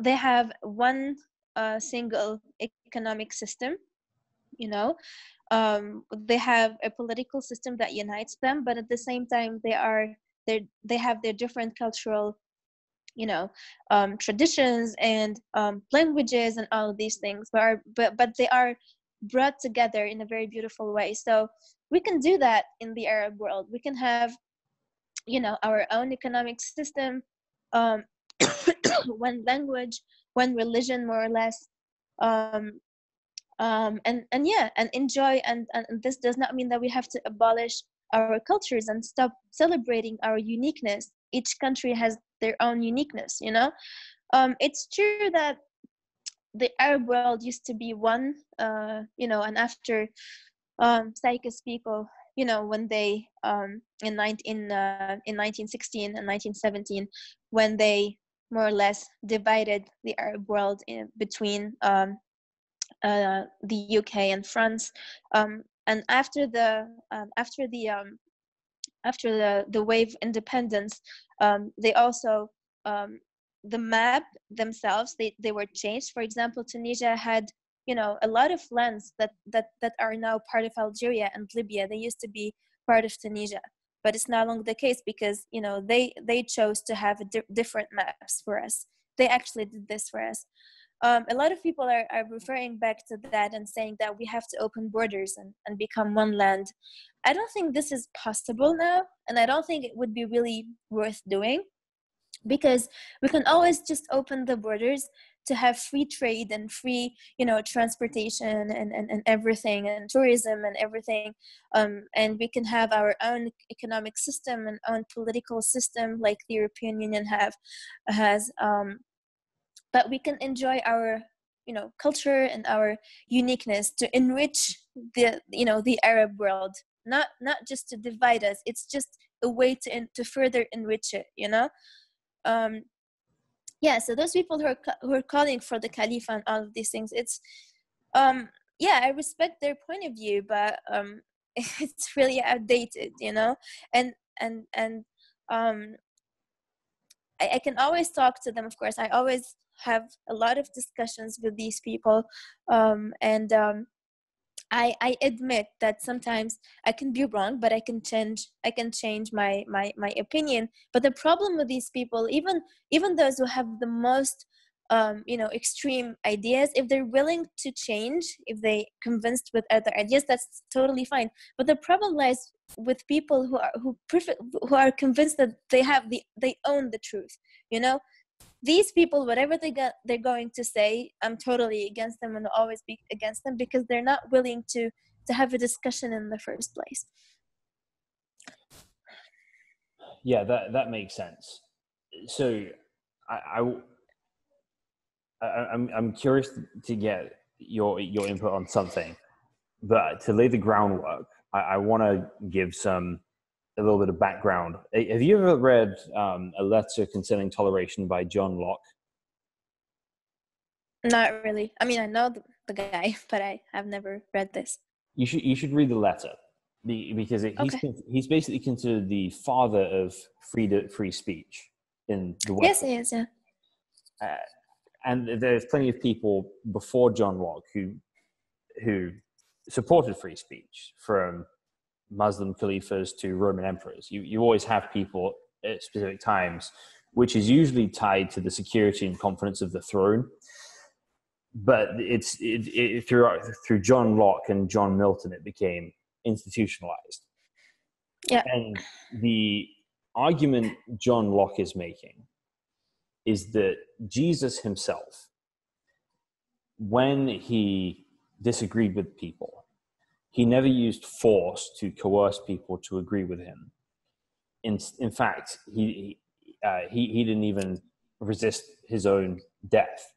they have one uh, single economic system. You know, um, they have a political system that unites them, but at the same time, they are they they have their different cultural you know um, traditions and um, languages and all of these things but are but but they are brought together in a very beautiful way. So we can do that in the arab world. We can have you know our own economic system um, one language one religion more or less um, um, and and yeah and enjoy and, and this does not mean that we have to abolish our cultures and stop celebrating our uniqueness. Each country has their own uniqueness you know um, it's true that the arab world used to be one uh, you know and after um, people you know when they um, in 19 in, uh, in 1916 and 1917 when they more or less divided the Arab world in between um, uh, the UK and France. Um, and after the um, after the um, after the the wave independence, um, they also um, the map themselves they, they were changed. For example, Tunisia had you know a lot of lands that that that are now part of Algeria and Libya. They used to be part of Tunisia but it's no longer the case because you know they they chose to have di- different maps for us they actually did this for us um, a lot of people are, are referring back to that and saying that we have to open borders and, and become one land. I don't think this is possible now and i don't think it would be really worth doing because we can always just open the borders to have free trade and free you know transportation and, and, and everything and tourism and everything. Um, and we can have our own economic system and own political system like the european union have has um, but we can enjoy our you know culture and our uniqueness to enrich the you know the arab world. Not not just to divide us it's just a way to to further enrich it you know? Um yeah so those people who are who are calling for the caliph and all of these things it's um yeah i respect their point of view but um it's really outdated you know? And and and um I, I can always talk to them of course. I always have a lot of discussions with these people um and um I, I admit that sometimes I can be wrong, but I can change I can change my, my my opinion. But the problem with these people, even even those who have the most um, you know extreme ideas, if they're willing to change, if they convinced with other ideas, that's totally fine. But the problem lies with people who are who prefer, who are convinced that they have the they own the truth. You know, these people whatever they got they're going to say i'm totally against them and always be against them because they're not willing to to have a discussion in the first place. Yeah that that makes sense. So i, I i'm i'm curious to get your your input on something but to lay the groundwork i, I want to give some a little bit of background. Have you ever read um, A Letter Concerning Toleration by John Locke? Not really. I mean, I know the, guy, but I have never read this. You should you should read the letter because it, he's okay. he's basically considered the father of free free speech in the West. Yes, he is. Yeah. Uh, and there's plenty of people before John Locke who who supported free speech from Muslim caliphs to Roman emperors. You, you always have people at specific times, which is usually tied to the security and confidence of the throne. But it's it, it, through through John Locke and John Milton, it became institutionalized. Yeah. And the argument John Locke is making is that Jesus himself, when he disagreed with people, he never used force to coerce people to agree with him. In, in fact, he, uh, he, he didn't even resist his own death.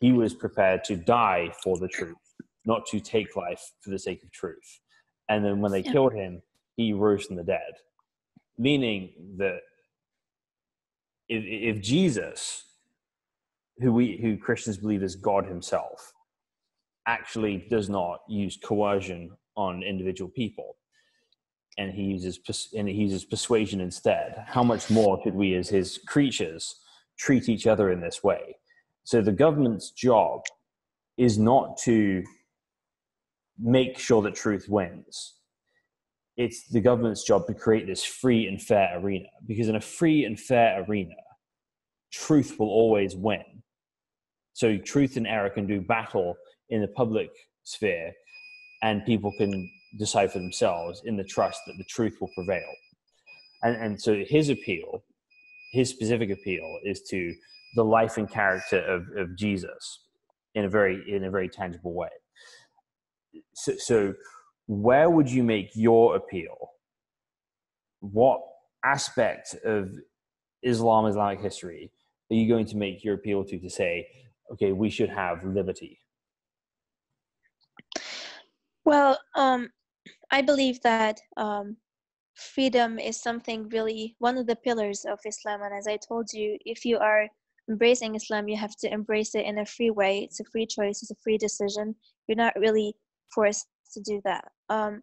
He was prepared to die for the truth, not to take life for the sake of truth. And then when they yeah. killed him, he rose from the dead, meaning that if, if Jesus, who we who Christians believe is God Himself, actually does not use coercion on individual people. And he uses and he uses persuasion instead. How much more should we as his creatures treat each other in this way? So the government's job is not to make sure that truth wins. It's the government's job to create this free and fair arena. Because in a free and fair arena truth will always win. So truth and error can do battle in the public sphere and people can decide for themselves in the trust that the truth will prevail. And, and so his appeal, his specific appeal, is to the life and character of, of Jesus in a very in a very tangible way. So, so where would you make your appeal what aspect of Islam, Islamic history, are you going to make your appeal to to say, okay, we should have liberty? Well, um, I believe that um, freedom is something really one of the pillars of Islam. And as I told you, if you are embracing Islam, you have to embrace it in a free way. It's a free choice, it's a free decision. You're not really forced to do that. Um,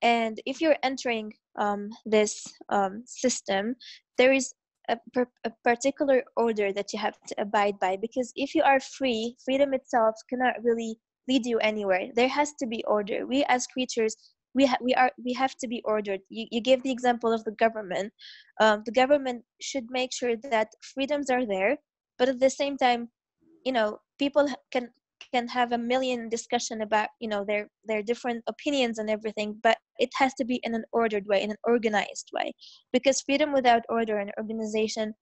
and if you're entering um, this um, system, there is a, per- a particular order that you have to abide by because if you are free, freedom itself cannot really lead you anywhere. There has to be order. We as creatures we ha- we are we have to be ordered you, you gave the example of the government um, the government should make sure that freedoms are there but at the same time you know people can can have a million discussion about you know their their different opinions and everything but it has to be in an ordered way in an organized way because freedom without order and organization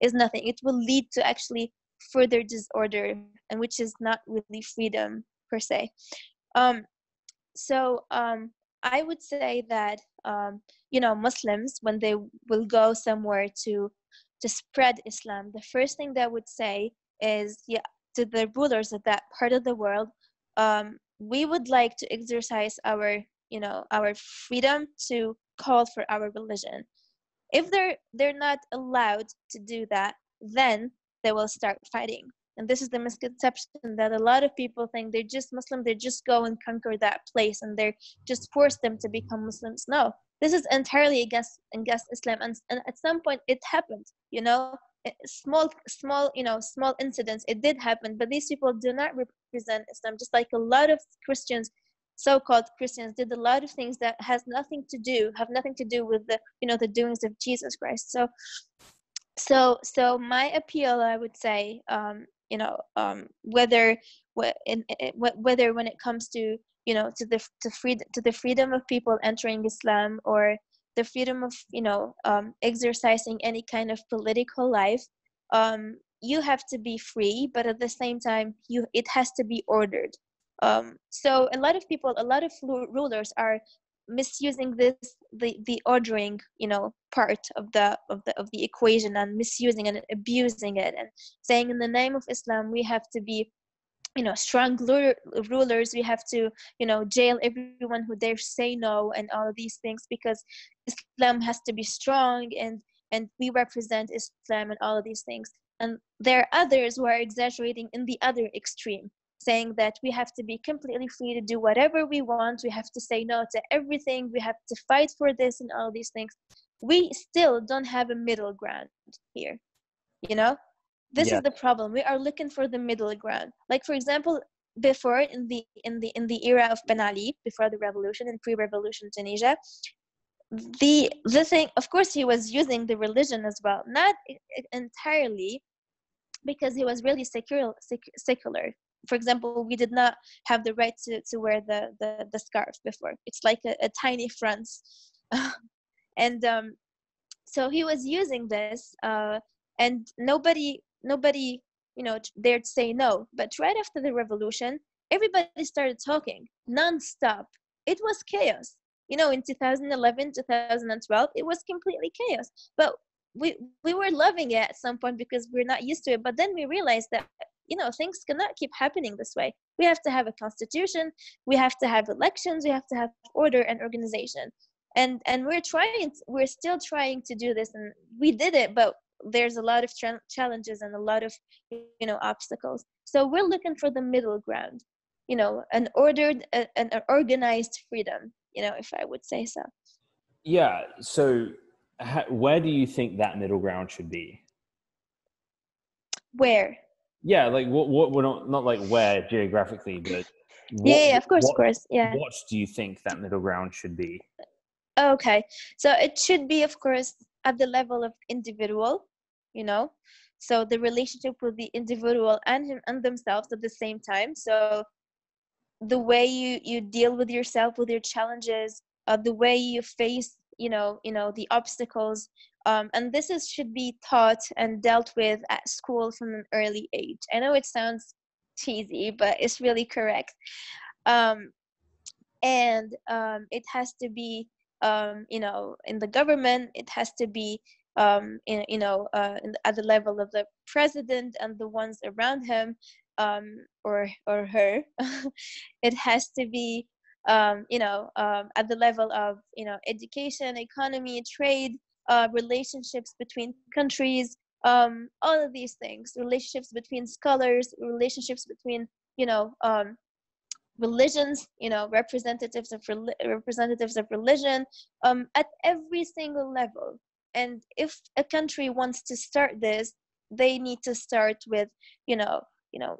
is nothing it will lead to actually further disorder and which is not really freedom per se um, so um, I would say that um, you know Muslims when they will go somewhere to to spread Islam, the first thing they would say is yeah to the rulers of that part of the world, um, we would like to exercise our you know our freedom to call for our religion. If they're they're not allowed to do that, then they will start fighting and this is the misconception that a lot of people think they're just muslim they just go and conquer that place and they're just force them to become muslims. No this is entirely against against islam. And, and at some point it happened you know? Small small you know small incidents it did happen but these people do not represent islam. Just like a lot of christians so-called christians did a lot of things that has nothing to do have nothing to do with the you know the doings of jesus christ. So so so my appeal i would say um, you know um, whether in, whether when it comes to you know to the to free to the freedom of people entering Islam or the freedom of you know um, exercising any kind of political life um, you have to be free but at the same time you it has to be ordered. Um, so a lot of people a lot of rulers are misusing this the the ordering you know part of the of the of the equation and misusing and abusing it and saying in the name of islam we have to be you know strong rulers. We have to you know jail everyone who dares say no and all of these things because islam has to be strong and and we represent islam and all of these things. And there are others who are exaggerating in the other extreme saying that we have to be completely free to do whatever we want. We have to say no to everything. We have to fight for this and all these things. We still don't have a middle ground here you know? This yeah. is the problem. We are looking for the middle ground. Like for example before in the in the in the era of Ben Ali before the revolution and pre-revolution Tunisia the the thing of course he was using the religion as well. Not entirely because he was really secular secular for example, we did not have the right to, to wear the, the, the scarf before. It's like a, a tiny France. and um, so he was using this uh, and nobody, nobody, you know, dared say no. But right after the revolution, everybody started talking non-stop. It was chaos. You know, in 2011, 2012, it was completely chaos. But we we were loving it at some point because we're not used to it. But then we realized that you know things cannot keep happening this way. We have to have a constitution we have to have elections we have to have order and organization. And and we're trying we're still trying to do this and we did it but there's a lot of tra- challenges and a lot of you know obstacles. So we're looking for the middle ground you know an ordered an, an organized freedom you know if i would say so. Yeah so where do you think that middle ground should be? Where yeah, like what what we're not not like where geographically, but what, yeah, yeah, of course, what, of course, yeah. What do you think that middle ground should be? Okay, so it should be, of course, at the level of individual, you know, so the relationship with the individual and him and themselves at the same time. So the way you you deal with yourself, with your challenges, uh, the way you face, you know, you know the obstacles, um, and this is should be taught and dealt with at school from an early age. I know it sounds cheesy but it's really correct. Um, and um, it has to be um, you know in the government it has to be um, in, you know uh, at the level of the president and the ones around him um, or or her. It has to be you know at the level of you know education economy trade uh, relationships between countries um, all of these things relationships between scholars relationships between you know um, religions you know representatives of representatives of religion um, at every single level. And if a country wants to start this they need to start with you know you know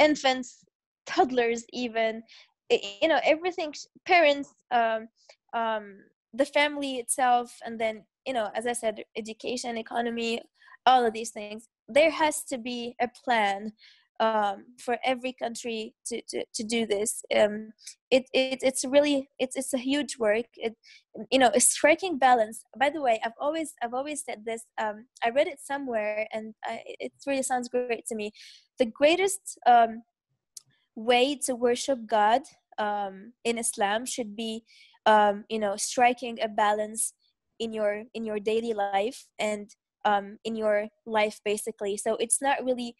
infants toddlers even you know everything parents um, um, the family itself and then you know as i said education economy all of these things there has to be a plan um, for every country to, to, to do this. Um, it, it, it's really, it's, it's a huge work. It, you know, striking balance. By the way, I've always, I've always said this, um, I read it somewhere and I, it really sounds great to me. The greatest um, way to worship God um, in Islam should be, um, you know, striking a balance in your, in your daily life and um, in your life basically. So it's not really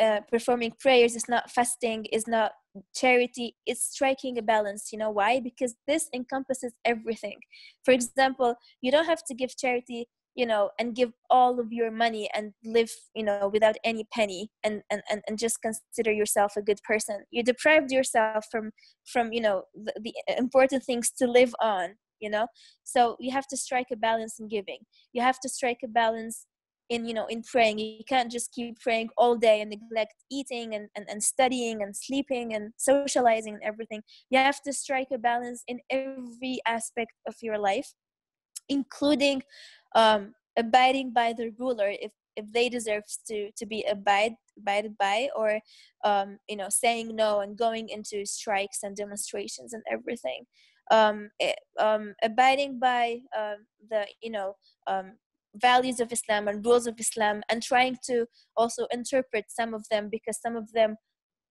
uh, performing prayers it's not fasting it's not charity it's striking a balance you know? Why? Because this encompasses everything. For example you don't have to give charity you know and give all of your money and live you know without any penny and and and, and just consider yourself a good person. You deprived yourself from from you know the, the important things to live on you know? So you have to strike a balance in giving. You have to strike a balance in you know in praying. You can't just keep praying all day and neglect eating and, and, and studying and sleeping and socializing and everything. You have to strike a balance in every aspect of your life including um, abiding by the ruler if if they deserve to to be abide abided by or um, you know saying no and going into strikes and demonstrations and everything um, um, abiding by um, the you know um, values of Islam and rules of Islam and trying to also interpret some of them because some of them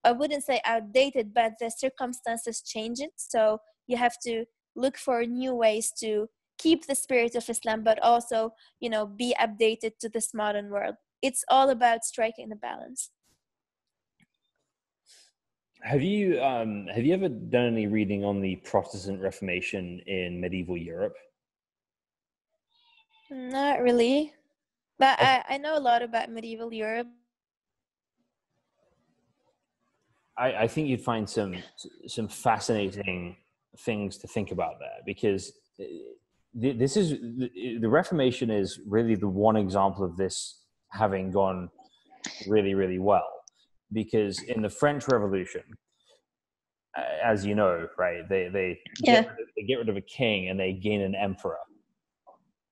I wouldn't say outdated, but the circumstances change it. So you have to look for new ways to keep the spirit of Islam, but also, you know, be updated to this modern world. It's all about striking the balance. Have you um, have you ever done any reading on the Protestant Reformation in medieval Europe? Not really. But I, I know a lot about medieval Europe. I, I think you'd find some some fascinating things to think about there because uh, this is the Reformation is really the one example of this having gone really really well because in the French Revolution, as you know, right, they they, yeah. get, rid of, they get rid of a king and they gain an emperor.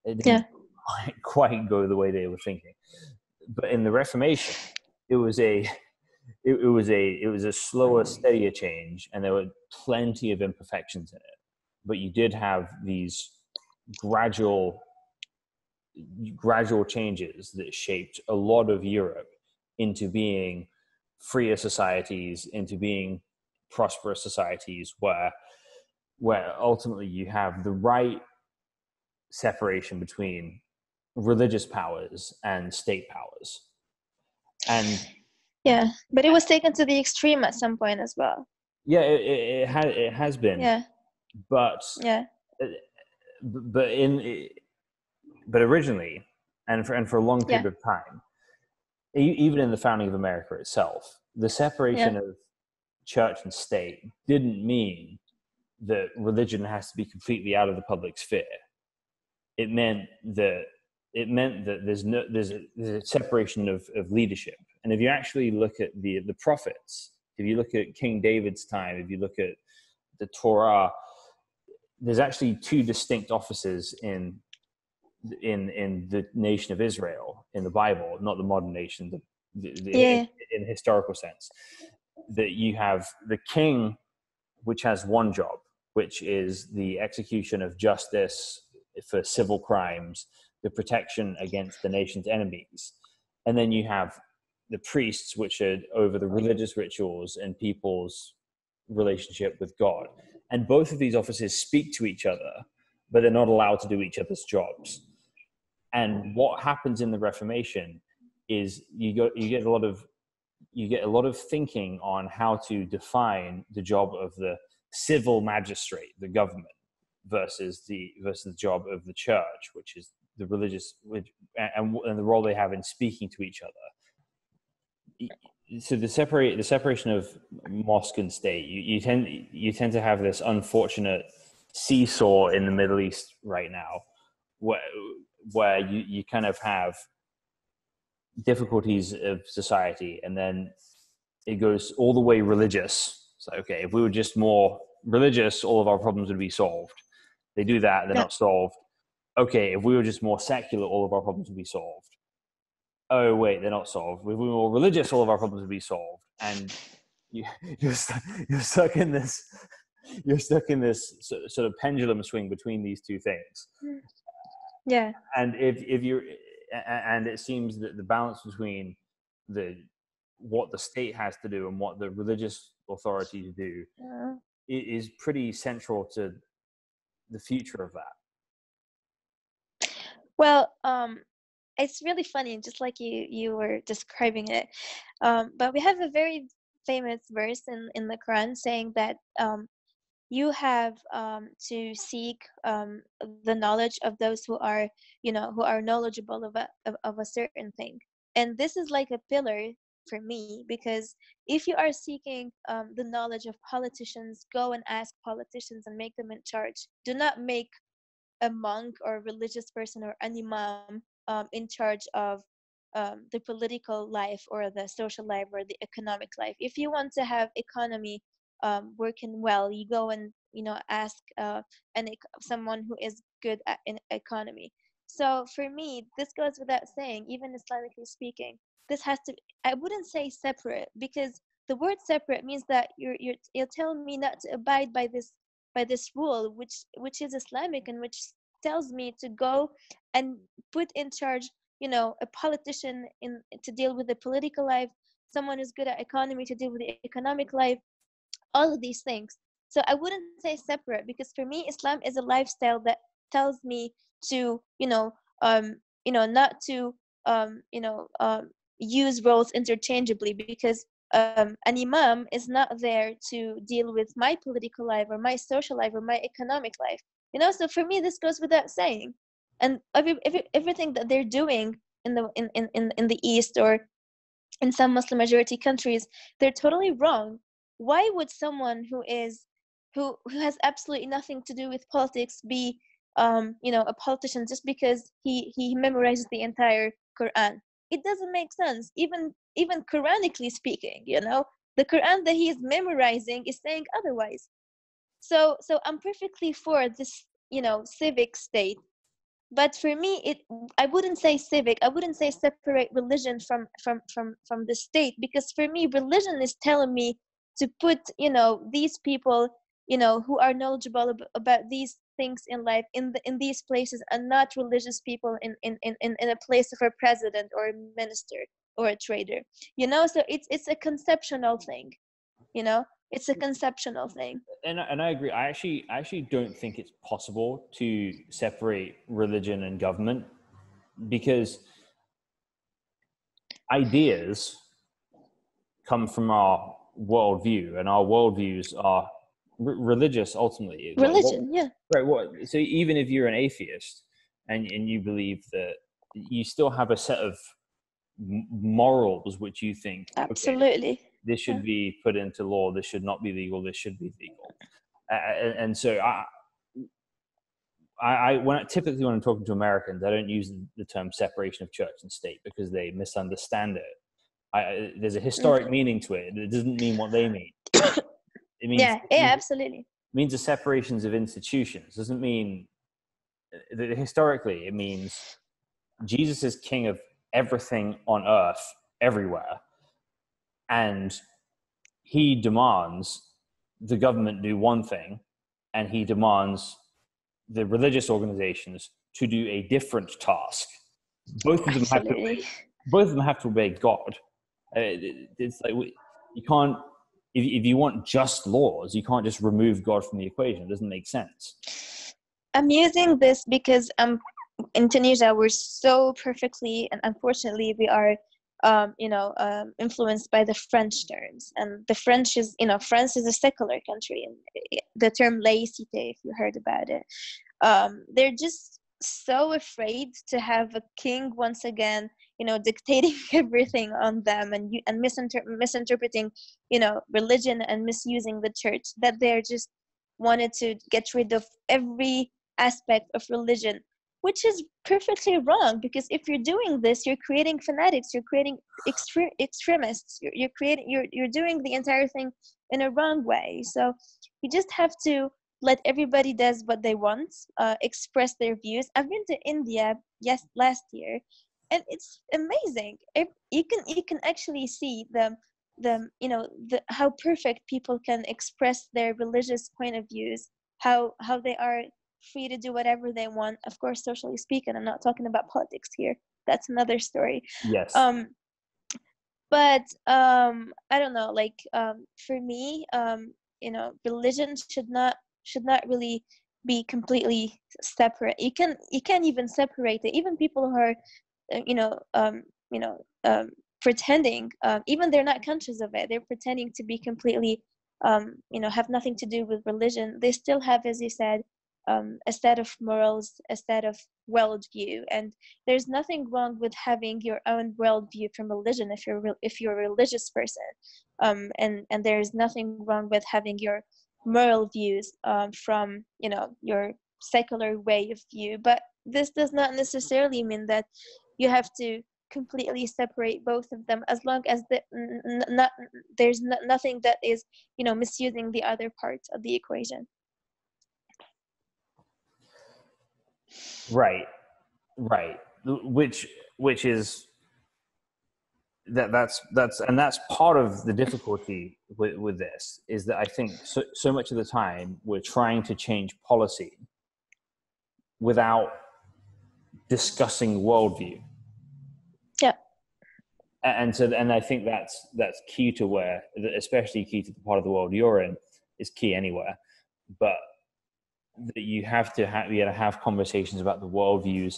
It didn't yeah. quite, quite go the way they were thinking. But in the Reformation, it was a it, it, was a it was a slower, steadier change, and there were plenty of imperfections in it. But you did have these gradual gradual changes that shaped a lot of Europe into being freer societies, into being prosperous societies where where ultimately you have the right separation between religious powers and state powers. And yeah, but it was taken to the extreme at some point as well. Yeah, it, it, it has it has been. Yeah. But yeah. Uh, but in but originally, and for and for a long period yeah. of time, even in the founding of America itself, the separation yeah. of church and state didn't mean that religion has to be completely out of the public sphere it meant that it meant that there's no there's a, there's a separation of, of leadership and if you actually look at the the prophets if you look at king david's time if you look at the torah there's actually two distinct offices in in in the nation of israel in the bible not the modern nation the, the, the yeah. in, in historical sense that you have the king which has one job which is the execution of justice for civil crimes, the protection against the nation's enemies. And then you have the priests, which are over the religious rituals and people's relationship with God. And both of these offices speak to each other, but they're not allowed to do each other's jobs. And what happens in the Reformation is you go you get a lot of you get a lot of thinking on how to define the job of the civil magistrate, the government, versus the versus the job of the church, which is the religious and, and the role they have in speaking to each other. So the separate the separation of mosque and state, you, you tend you tend to have this unfortunate seesaw in the Middle East right now, where where you, you kind of have difficulties of society and then it goes all the way religious. So okay, if we were just more religious, all of our problems would be solved. They do that, they're yeah. not solved. Okay, if we were just more secular, all of our problems would be solved. Oh wait, they're not solved. If we were more religious, all of our problems would be solved. And you, you're, stuck, you're stuck in this you're stuck in this sort of pendulum swing between these two things. Hmm. Yeah. And if if you're and it seems that the balance between the what the state has to do and what the religious authorities do yeah. is pretty central to the future of that well um it's really funny just like you you were describing it um but we have a very famous verse in in the quran saying that um you have um, to seek um, the knowledge of those who are you know who are knowledgeable of a, of, of a certain thing. And this is like a pillar for me because if you are seeking um, the knowledge of politicians go and ask politicians and make them in charge. Do not make a monk or a religious person or an imam um, in charge of um, the political life or the social life or the economic life. If you want to have economy um, working well you go and you know ask uh, an someone who is good at in economy. So for me this goes without saying even islamically speaking this has to i wouldn't say separate because the word separate means that you're you're you're telling me not to abide by this by this rule which which is islamic and which tells me to go and put in charge you know a politician in to deal with the political life someone who's good at economy to deal with the economic life all of these things. So i wouldn't say separate because for me islam is a lifestyle that tells me to you know um you know not to um you know um use roles interchangeably because um, an imam is not there to deal with my political life or my social life or my economic life you know? So for me this goes without saying. And every, every, everything that they're doing in the in, in, in the east or in some muslim majority countries they're totally wrong why would someone who is who who has absolutely nothing to do with politics be um you know a politician just because he he memorizes the entire quran? It doesn't make sense even even quranically speaking you know? The quran that he is memorizing is saying otherwise. So so i'm perfectly for this you know civic state but for me it i wouldn't say civic i wouldn't say separate religion from from from from the state because for me religion is telling me to put you know these people you know who are knowledgeable ab- about these things in life in the in these places and not religious people in in in, in a place of a president or a minister or a trader you know? So it's it's a conceptual thing you know? It's a conceptual thing. And, and i agree. I actually i actually don't think it's possible to separate religion and government because ideas come from our worldview, and our worldviews are r- religious ultimately. Religion, what, yeah. Right. What? So even if you're an atheist and and you believe that you still have a set of morals which you think absolutely okay, this should yeah. be put into law. This should not be legal. This should be legal. Uh, and, and so I. I, I, when I, typically when I'm talking to Americans, I don't use the term separation of church and state because they misunderstand it. I, there's a historic mm-hmm. meaning to it. It doesn't mean what they mean. It means yeah, yeah, absolutely. It means the separations of institutions. It doesn't mean that historically. It means Jesus is king of everything on earth, everywhere, and he demands the government do one thing, and he demands the religious organizations to do a different task. Both of them Absolutely. have to. Both of them have to obey God uh, it's like you can't if, if you want just laws you can't just remove god from the equation. It doesn't make sense. I'm using this because um in Tunisia we're so perfectly and unfortunately we are um, you know um, influenced by the French terms. And the French is you know France is a secular country and the term laïcité if you heard about it. Um, they're just so afraid to have a king once again you know dictating everything on them and and misinter- misinterpreting you know religion and misusing the church that they're just wanted to get rid of every aspect of religion which is perfectly wrong because if you're doing this you're creating fanatics you're creating extre- extremists you're, you're creating you're, you're doing the entire thing in a wrong way. So you just have to let everybody does what they want uh, express their views. I've been to india yes last year and it's amazing. If you can you can actually see the the you know the how perfect people can express their religious point of views how how they are free to do whatever they want. Of course socially speaking i'm not talking about politics here. That's another story. Yes. Um but um i don't know like um for me um you know religion should not should not really be completely separate. You can you can't even separate it. Even people who are you know um you know um pretending um, even they're not conscious of it. They're pretending to be completely um you know have nothing to do with religion. They still have as you said um, a set of morals, a set of worldview, and there's nothing wrong with having your own worldview from religion if you're if you're a religious person, um, and and there's nothing wrong with having your moral views um, from you know your secular way of view. But this does not necessarily mean that you have to completely separate both of them as long as the, n- not, there's n- nothing that is you know misusing the other part of the equation Right, right. Which which is that that's that's and that's part of the difficulty with, with this is that I think so, so much of the time we're trying to change policy without discussing worldview. And so and I think that's that's key to where especially key to the part of the world you're in is key anywhere. But that you have to have, you to have conversations about the worldviews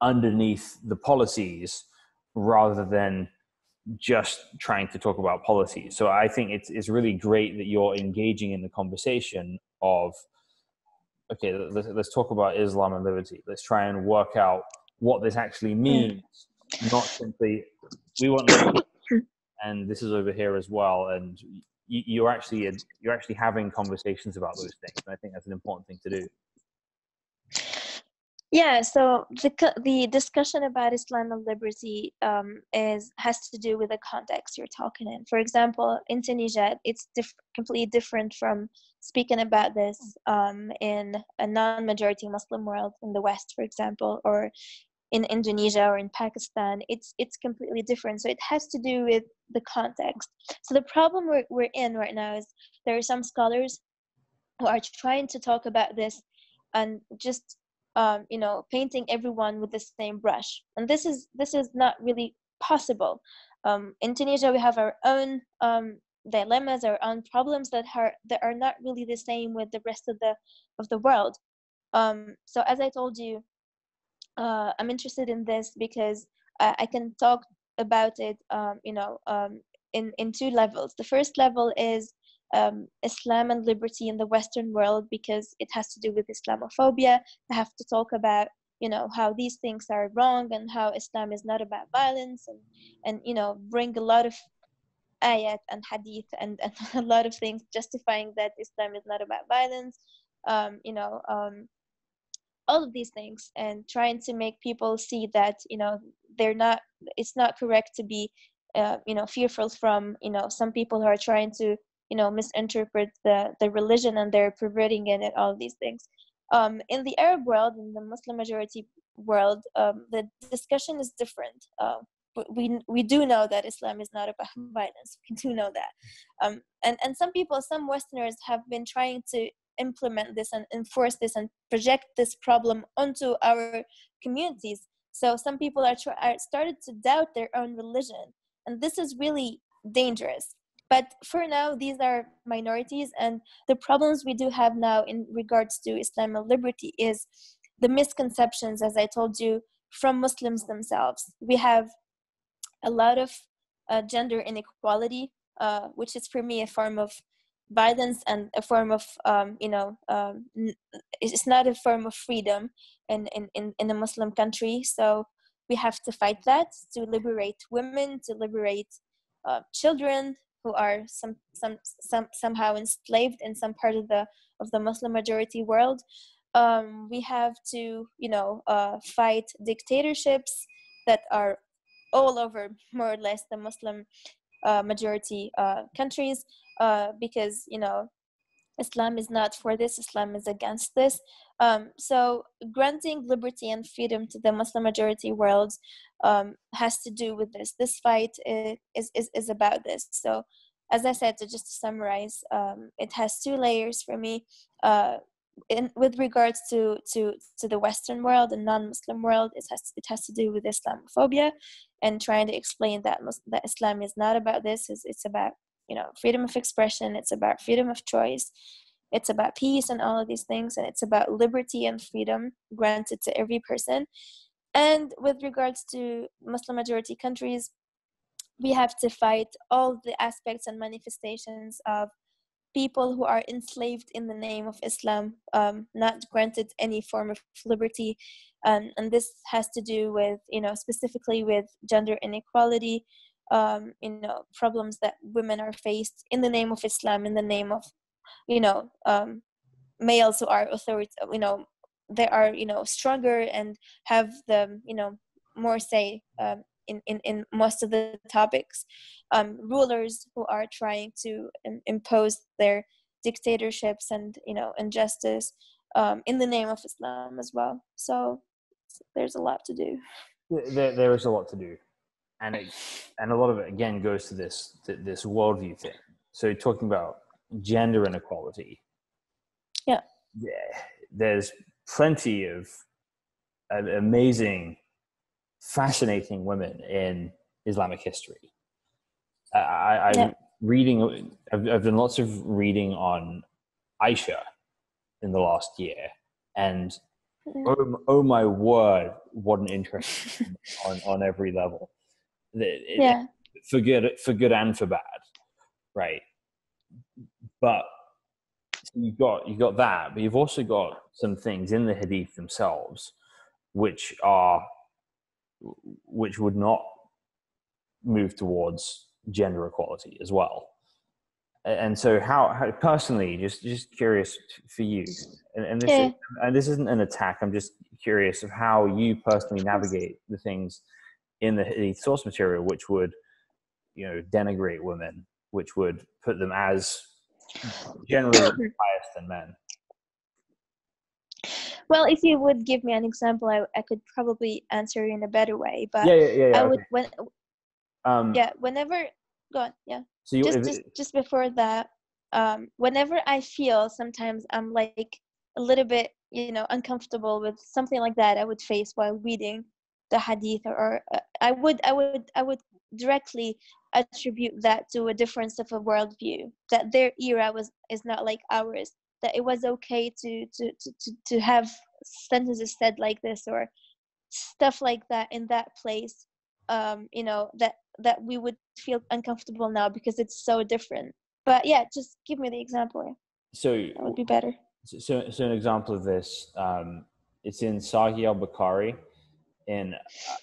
underneath the policies rather than just trying to talk about policy. So I think it's it's really great that you're engaging in the conversation of okay, let's, let's talk about Islam and liberty. Let's try and work out what this actually hmm. means, not simply we want and this is over here as well, and you, are actually you're actually having conversations about those things and i think that's an important thing to do. Yeah so the, the discussion about islam and liberty um, is has to do with the context you're talking in. For example in tunisia it's diff- completely different from speaking about this um, in a non-majority muslim world in the west for example or in Indonesia or in Pakistan, it's it's completely different. So it has to do with the context. So the problem we're, we're in right now is there are some scholars who are trying to talk about this and just um, you know painting everyone with the same brush, and this is this is not really possible. Um, in Tunisia, we have our own um, dilemmas, our own problems that are that are not really the same with the rest of the of the world. Um, so as I told you, uh, I'm interested in this because I, I can talk about it, um, you know, um, in in two levels. The first level is um, Islam and liberty in the Western world because it has to do with Islamophobia. I have to talk about you know how these things are wrong and how Islam is not about violence and and you know bring a lot of ayat and hadith and, and a lot of things justifying that Islam is not about violence. Um, you know, um, all of these things and trying to make people see that you know they're not it's not correct to be uh, you know fearful from you know some people who are trying to you know misinterpret the the religion and they're perverting it and all these things. Um, in the arab world in the muslim majority world um, the discussion is different. Uh, we we do know that Islam is not about violence. We do know that, um, and and some people, some Westerners, have been trying to implement this and enforce this and project this problem onto our communities. So some people are, are started to doubt their own religion, and this is really dangerous. but for now these are minorities and the problems we do have now in regards to islam and liberty is the misconceptions as i told you from muslims themselves we have a lot of uh, gender inequality uh, which is for me a form of violence and a form of um, you know um, it's not a form of freedom in, in, in, in a muslim country. So we have to fight that to liberate women to liberate uh, children who are some, some, some, somehow enslaved in some part of the of the muslim majority world. Um, we have to you know uh, fight dictatorships that are all over more or less the muslim majority uh, countries uh, because you know Islam is not for this, Islam is against this. Um, so, granting liberty and freedom to the Muslim majority world um, has to do with this. This fight is, is, is about this. So, as I said, to just to summarize, um, it has two layers for me. Uh, in, with regards to, to, to the Western world and non-Muslim world, it has it has to do with Islamophobia, and trying to explain that that Islam is not about this. It's, it's about you know freedom of expression it's about freedom of choice it's about peace and all of these things and it's about liberty and freedom granted to every person and with regards to muslim majority countries we have to fight all the aspects and manifestations of people who are enslaved in the name of islam um, not granted any form of liberty um, and this has to do with you know specifically with gender inequality um, you know problems that women are faced in the name of Islam, in the name of you know um, males who are authority, you know they are you know stronger and have the you know more say um, in, in in most of the topics. Um, rulers who are trying to impose their dictatorships and you know injustice um, in the name of Islam as well. So there's a lot to do. There, there is a lot to do and it, and a lot of it again goes to this this worldview thing. So you're talking about gender inequality, yeah, there's plenty of amazing, fascinating women in Islamic history. I, am yeah. reading. I've, I've done lots of reading on Aisha in the last year, and mm-hmm. oh, oh my word, what an interest on on every level yeah. for good for good and for bad right but you've got you've got that but you've also got some things in the hadith themselves which are which would not move towards gender equality as well. And so how, how personally just just curious for you. And, and this yeah. is, and this isn't an attack. I'm just curious of how you personally navigate the things in the source material which would you know denigrate women which would put them as generally higher than men well if you would give me an example i, I could probably answer you in a better way but yeah, yeah, yeah, yeah i okay. would when um, yeah whenever go on yeah so you, just, just just before that um whenever i feel sometimes i'm like a little bit you know uncomfortable with something like that i would face while reading the hadith or uh, i would i would i would directly attribute that to a difference of a worldview that their era was is not like ours that it was okay to to to to to have sentences said like this or stuff like that in that place um you know that that we would feel uncomfortable now because it's so different. But yeah just give me the example. So that would be better. so so an example of this um it's in sahih al-bukhari. And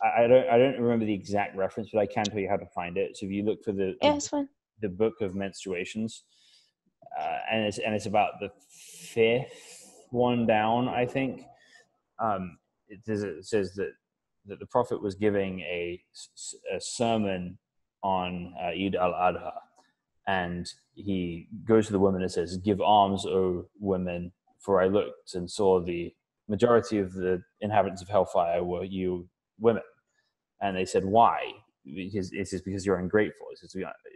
I, I, don't I don't remember the exact reference, but I can tell you how to find it. So if you look for the yeah, it's the book of menstruations, uh, and it's and it's about the fifth one down, I think. Um, it, it says that that the prophet was giving a, a sermon on uh, Eid al Adha, and he goes to the women and says, "Give alms, O women, for I looked and saw the majority of the inhabitants of hellfire were you women. And they said why? Because it says because you're ungrateful. It says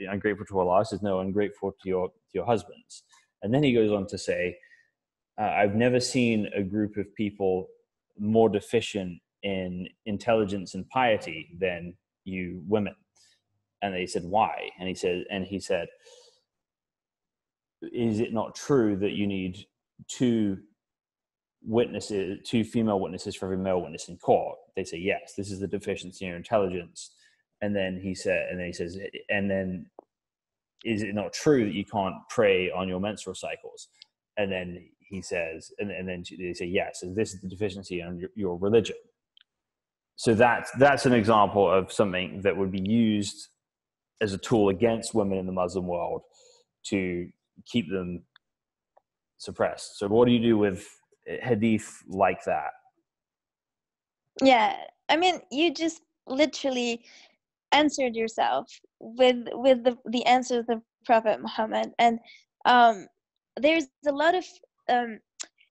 ungrateful to allah. It says no ungrateful to your to your husbands. And then he goes on to say uh, i've never seen a group of people more deficient in intelligence and piety than you women and they said why and he said and he said is it not true that you need two witnesses, two female witnesses for every male witness in court? They say yes. This is the deficiency in your intelligence. And then he said, and then he says, and then is it not true that you can't pray on your menstrual cycles? And then he says, and, and then they say yes, and this is the deficiency in your, your religion. So that's that's an example of something that would be used as a tool against women in the Muslim world to keep them suppressed. So what do you do with hadith like that? Yeah, I mean, you just literally answered yourself with with the the answer of the Prophet Muhammad, and um, there's a lot of um,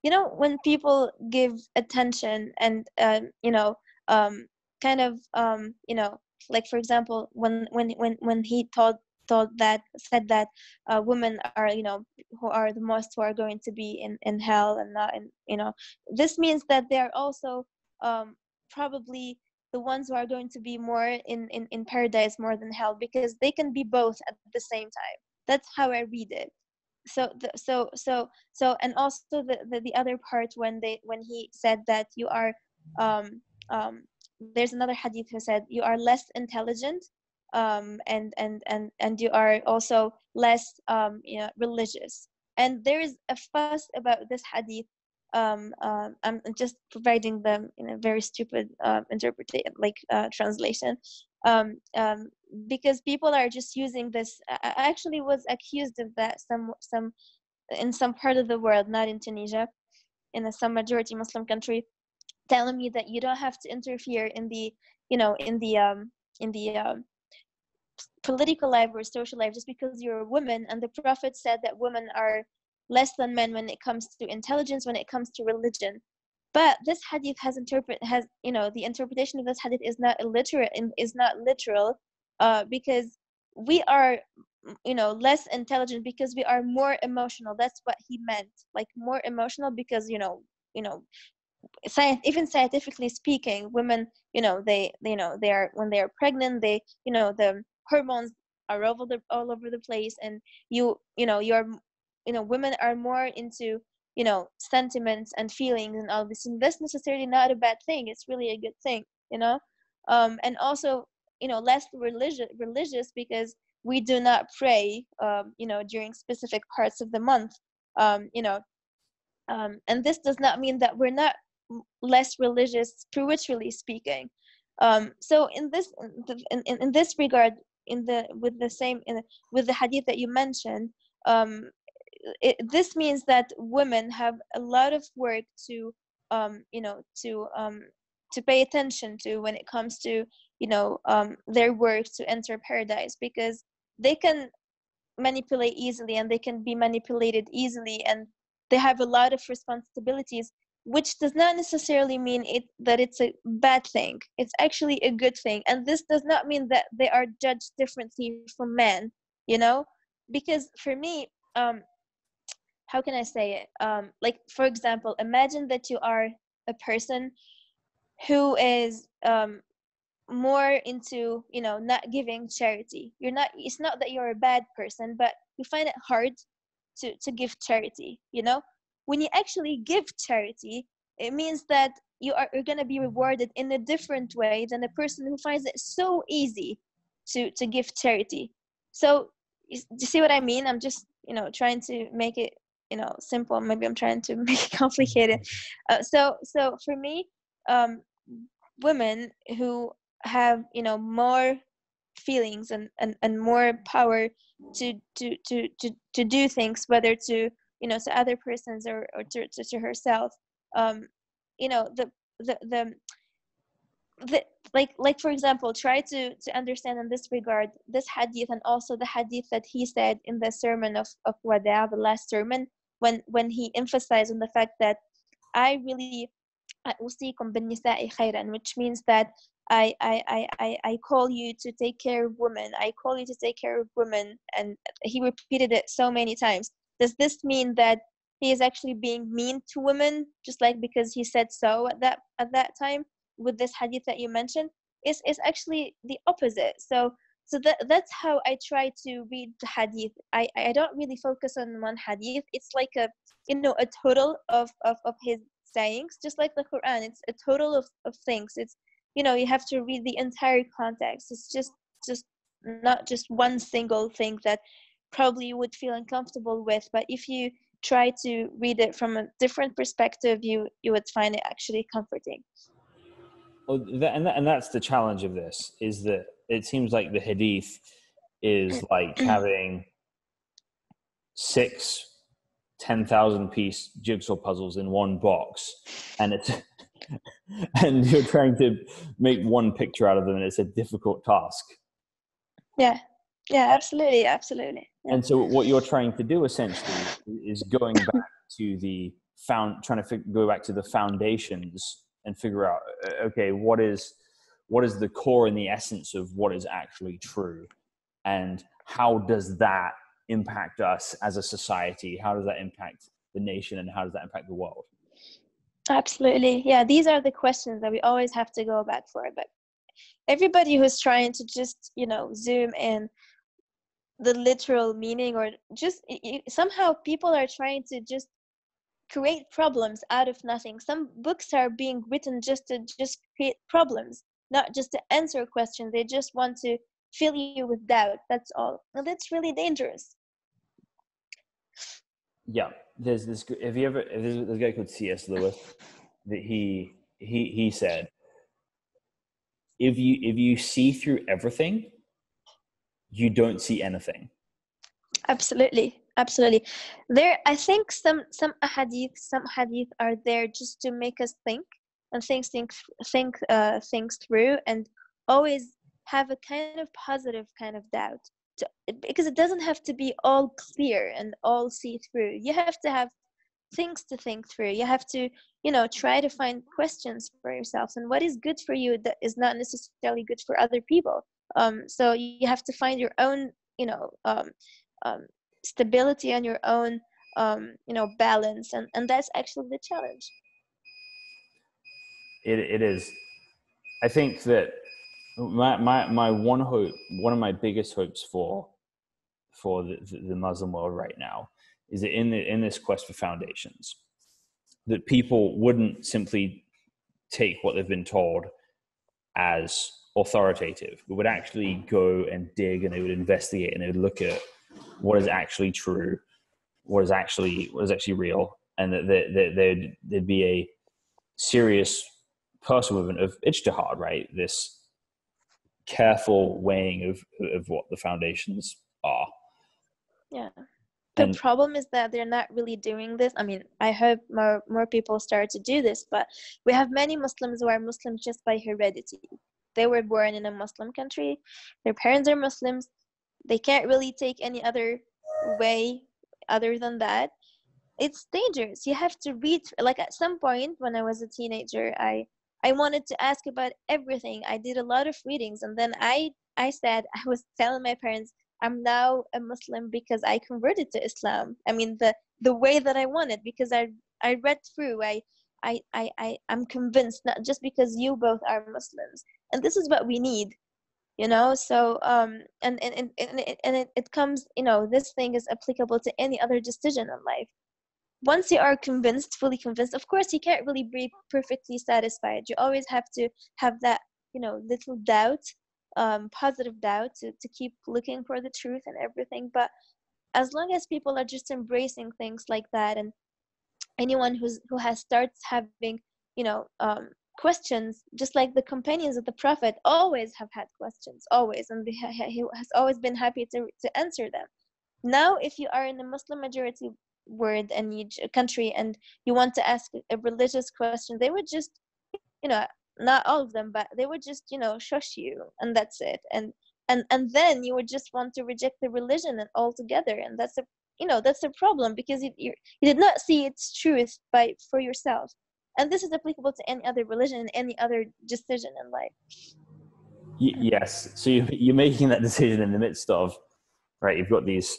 you know when people give attention and uh, you know um, kind of um, you know like for example when when when when he told thought that said that uh, women are you know who are the most who are going to be in in hell and not in you know this means that they are also um, probably the ones who are going to be more in, in in paradise more than hell because they can be both at the same time. That's how i read it so the, so so so and also the, the the other part when they when he said that you are um um there's another hadith who said you are less intelligent um and and and and you are also less um you know religious. And there is a fuss about this hadith um, um, I'm just providing them in a very stupid uh, interpretation, like uh, translation, um, um, because people are just using this. I actually was accused of that some some in some part of the world, not in Tunisia, in a some majority Muslim country, telling me that you don't have to interfere in the you know in the um, in the um, political life or social life just because you're a woman and the prophet said that women are less than men when it comes to intelligence when it comes to religion but this hadith has interpret has you know the interpretation of this hadith is not illiterate and is not literal uh, because we are you know less intelligent because we are more emotional. That's what he meant like more emotional because you know you know science even scientifically speaking women you know they you know they are when they are pregnant they you know the hormones are all over the all over the place and you you know you're you know women are more into you know sentiments and feelings and all this and that's necessarily not a bad thing it's really a good thing you know? Um, and also you know less religious religious because we do not pray um, you know during specific parts of the month um, you know? Um, and this does not mean that we're not less religious spiritually speaking. Um, so in this in, in, in this regard in the with the same in, with the hadith that you mentioned um, it, this means that women have a lot of work to um, you know to um, to pay attention to when it comes to you know um, their work to enter paradise because they can manipulate easily and they can be manipulated easily and they have a lot of responsibilities which does not necessarily mean it that it's a bad thing. It's actually a good thing. And this does not mean that they are judged differently from men you know? Because for me um how can I say it? Um, like for example, imagine that you are a person who is um, more into you know not giving charity. You're not. It's not that you're a bad person, but you find it hard to to give charity. You know, when you actually give charity, it means that you are you're gonna be rewarded in a different way than a person who finds it so easy to to give charity. So you see what I mean? I'm just you know trying to make it you know simple. Maybe i'm trying to make it complicated. Uh, so so for me um, women who have you know more feelings and, and, and more power to, to to to to do things whether to you know to other persons or, or to, to, to herself um you know the the the the, like like for example try to to understand in this regard this hadith and also the hadith that he said in the sermon of of wada the last sermon when when he emphasized on the fact that I really أوصيكم بالنساء خيرا which means that I, I, I, I call you to take care of women. I call you to take care of women. And he repeated it so many times. Does this mean that he is actually being mean to women just like because he said so at that at that time with this hadith that you mentioned? Is is actually the opposite. So so that that's how i try to read the hadith. I i don't really focus on one hadith. It's like a you know a total of of, of his sayings just like the quran. It's a total of, of things. It's you know you have to read the entire context. It's just just not just one single thing that probably you would feel uncomfortable with. But if you try to read it from a different perspective you you would find it actually comforting Oh, and, that, and that's the challenge of this is that it seems like the hadith is like having six 10,000 piece jigsaw puzzles in one box and it's and you're trying to make one picture out of them and it's a difficult task. Yeah. Yeah absolutely absolutely. Yeah. and so what you're trying to do essentially is going back to the found trying to fig- go back to the foundations and figure out uh, okay what is what is the core and the essence of what is actually true? And how does that impact us as a society? How does that impact the nation and how does that impact the world? Absolutely. Yeah these are the questions that we always have to go back for but everybody who's trying to just you know zoom in the literal meaning or just somehow people are trying to just create problems out of nothing. Some books are being written just to just create problems not just to answer questions they just want to fill you with doubt. That's all. And that's really dangerous. Yeah. There's this have you ever there's this guy called cs lewis that he he he said if you if you see through everything you don't see anything. Absolutely absolutely. There i think some some hadith some hadith are there just to make us think and think think think uh, things through and always have a kind of positive kind of doubt to, because it doesn't have to be all clear and all see through you have to have things to think through. You have to you know try to find questions for yourself and what is good for you that is not necessarily good for other people. Um, so you have to find your own you know um, um, stability and your own um, you know balance and, and that's actually the challenge. It, it is. I think that my, my my one hope one of my biggest hopes for for the, the muslim world right now is that in the, in this quest for foundations that people wouldn't simply take what they've been told as authoritative. But would actually go and dig and they would investigate and they would look at what is actually true what is actually what is actually real and that, that, that there'd, there'd be a serious personal movement of ijtihad right? This careful weighing of of what the foundations are. Yeah. The and, problem is that they're not really doing this. I mean i hope more more people start to do this but we have many muslims who are muslims just by heredity. They were born in a muslim country. Their parents are muslims they can't really take any other way other than that it's dangerous you have to read like at some point when i was a teenager i i wanted to ask about everything i did a lot of readings and then i i said i was telling my parents I'm now a Muslim because I converted to Islam. I mean the the way that I wanted because I I read through. I I I, I I'm convinced not just because you both are Muslims. And this is what we need. You know, so um and and and, and, it, and it, comes, you know, this thing is applicable to any other decision in life. Once you are convinced, fully convinced, of course you can't really be perfectly satisfied. You always have to have that, you know, little doubt um, positive doubt to, to keep looking for the truth and everything but as long as people are just embracing things like that and anyone who's who has starts having you know um, questions just like the companions of the prophet always have had questions always and he has always been happy to, to answer them. Now if you are in a muslim majority world and you, country and you want to ask a religious question they would just you know not all of them but they would just you know shush you and that's it. And and and then you would just want to reject the religion and altogether and that's a you know that's a problem because you, you, you did not see its truth by for yourself and this is applicable to any other religion and any other decision in life y- yes so you, you're making that decision in the midst of right you've got these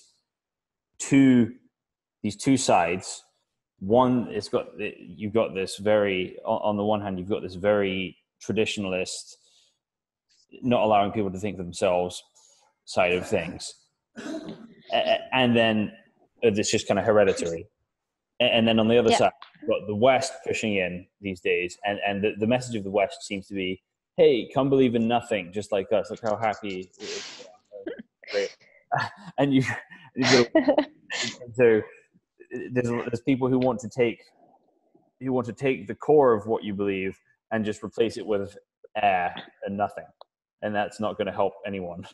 two these two sides one it's got you've got this very on the one hand you've got this very traditionalist not allowing people to think for themselves side of things, and then it's just kind of hereditary. And then on the other yeah. side, got the West pushing in these days, and and the, the message of the West seems to be, "Hey, come believe in nothing, just like us. Look how happy." and you, so there's there's people who want to take who want to take the core of what you believe and just replace it with air and nothing, and that's not going to help anyone.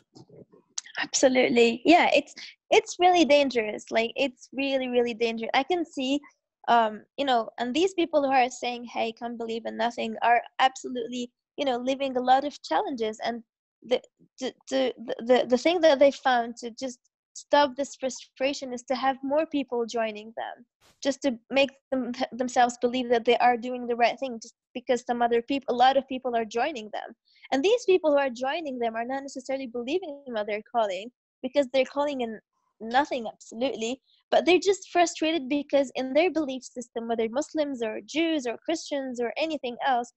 Absolutely, yeah. It's it's really dangerous. Like it's really really dangerous. I can see um, you know, and these people who are saying, "Hey, can't believe in nothing," are absolutely, you know, living a lot of challenges. And the the the the, the thing that they found to just stop this frustration is to have more people joining them, just to make them themselves believe that they are doing the right thing, just because some other people, a lot of people are joining them. And these people who are joining them are not necessarily believing in what they're calling, because they're calling in nothing absolutely but they're just frustrated because in their belief system whether muslims or jews or christians or anything else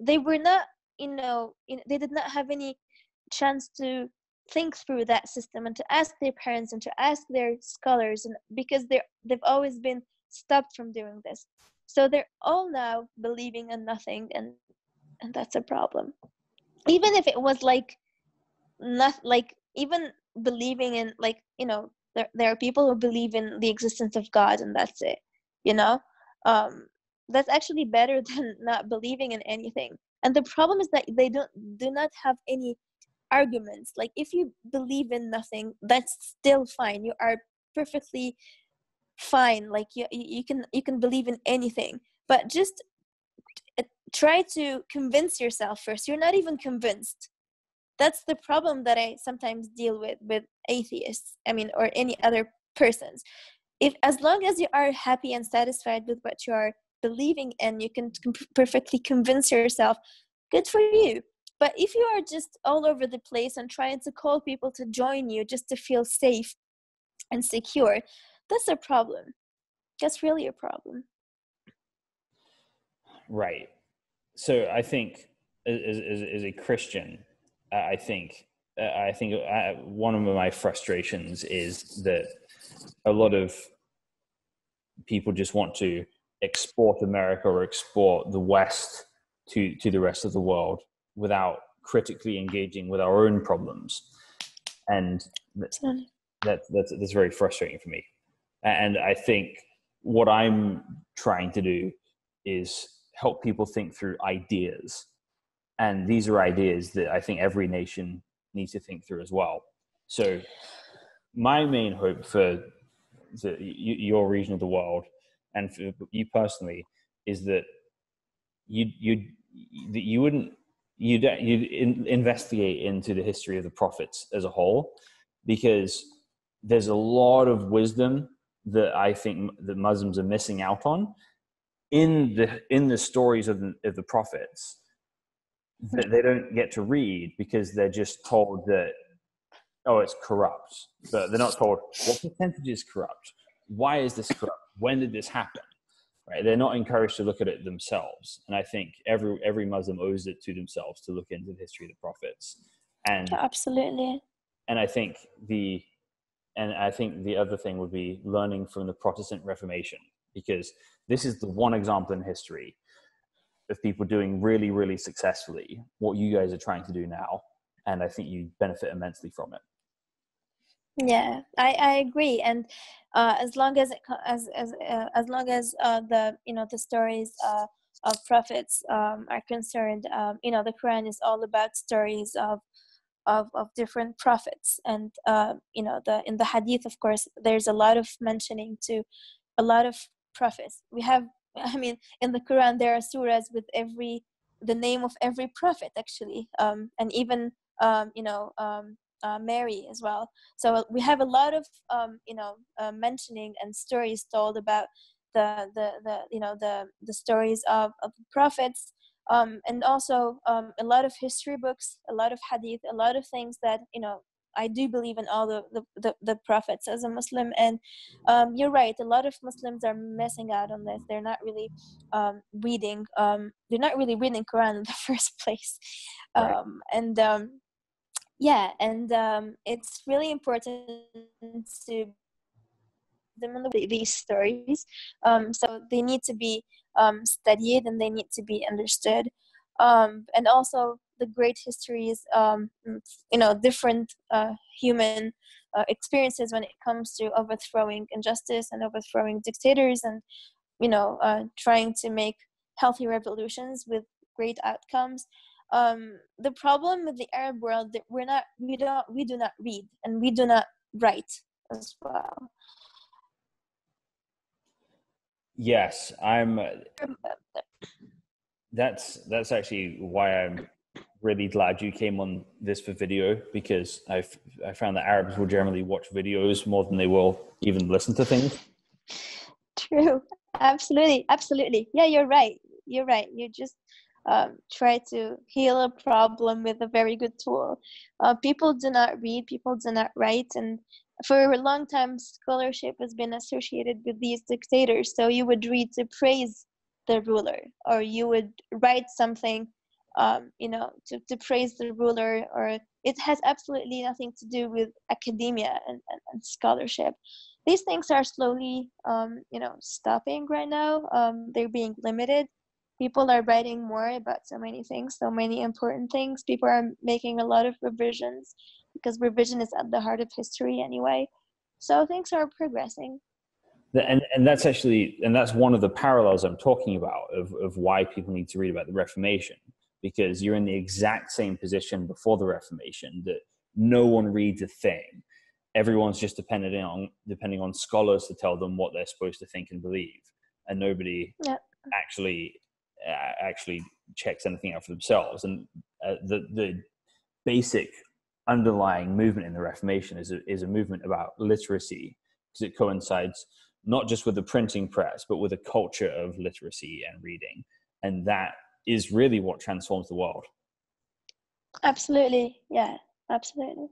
they were not you know they did not have any chance to think through that system and to ask their parents and to ask their scholars and because they're they've always been stopped from doing this. So they're all now believing in nothing and and that's a problem. Even if it was like not like even believing in like you know there, there are people who believe in the existence of god and that's it you know? Um, that's actually better than not believing in anything. And the problem is that they don't do not have any arguments. Like if you believe in nothing that's still fine. You are perfectly fine. Like you you can you can believe in anything. But just try to convince yourself first. You're not even convinced that's the problem that i sometimes deal with with atheists i mean or any other persons. If as long as you are happy and satisfied with what you are believing in you can perfectly convince yourself good for you. But if you are just all over the place and trying to call people to join you just to feel safe and secure that's a problem. That's really a problem. Right. So i think as, as, as a christian I think uh, I think I, one of my frustrations is that a lot of people just want to export America or export the West to to the rest of the world without critically engaging with our own problems, and that, that that's that's very frustrating for me. And I think what I'm trying to do is help people think through ideas and these are ideas that I think every nation needs to think through as well. So, my main hope for the, your region of the world and for you personally is that you you that you wouldn't you'd you'd in, investigate into the history of the prophets as a whole because there's a lot of wisdom that I think that Muslims are missing out on in the in the stories of the, of the prophets that they don't get to read because they're just told that oh it's corrupt. But they're not told what percentage is corrupt. Why is this corrupt? When did this happen? Right? They're not encouraged to look at it themselves. And i think every every muslim owes it to themselves to look into the history of the prophets. And absolutely. and i think the and i think the other thing would be learning from the protestant reformation because this is the one example in history of people doing really, really successfully what you guys are trying to do now. And I think you benefit immensely from it. Yeah, I, I agree. And uh, as long as it, as as uh, as long as uh, the you know the stories uh, of prophets um, are concerned, um, you know the Quran is all about stories of of, of different prophets and uh, you know the in the hadith of course there's a lot of mentioning to a lot of prophets we have I mean, in the Quran, there are surahs with every the name of every prophet actually, um, and even um, you know um, uh, Mary as well. So we have a lot of um, you know uh, mentioning and stories told about the the the you know the the stories of of the prophets. Um, and also um, a lot of history books, a lot of hadith, a lot of things that you know I do believe in all the, the, the, the prophets as a Muslim. And um, you're right, a lot of Muslims are missing out on this. They're not really um, reading, um, they're not really reading Quran in the first place. Right. Um, and um, yeah, and um, it's really important to them these stories. Um, so they need to be um, studied and they need to be understood. Um, and also the great histories, um, you know, different uh, human uh, experiences when it comes to overthrowing injustice and overthrowing dictators and, you know, uh, trying to make healthy revolutions with great outcomes. Um, the problem with the Arab world that we're not, we don't, we do not read and we do not write as well. Yes, I'm. That's that's actually why I'm really glad you came on this for video because I I found that Arabs will generally watch videos more than they will even listen to things. True, absolutely, absolutely. Yeah, you're right. You're right. You just um, try to heal a problem with a very good tool. Uh, people do not read, people do not write, and for a long time scholarship has been associated with these dictators so you would read to praise the ruler or you would write something um, you know to, to praise the ruler or it has absolutely nothing to do with academia and, and, and scholarship. These things are slowly um, you know stopping right now. Um, they're being limited. People are writing more about so many things so many important things. People are making a lot of revisions because revision is at the heart of history anyway. So things are progressing. And, and that's actually, and that's one of the parallels I'm talking about of, of why people need to read about the Reformation, because you're in the exact same position before the Reformation that no one reads a thing. Everyone's just dependent on, depending on scholars to tell them what they're supposed to think and believe. And nobody yep. actually, uh, actually checks anything out for themselves. And uh, the, the basic underlying movement in the Reformation is a, is a movement about literacy because it coincides not just with the printing press, but with a culture of literacy and reading. And that is really what transforms the world. Absolutely. Yeah, absolutely.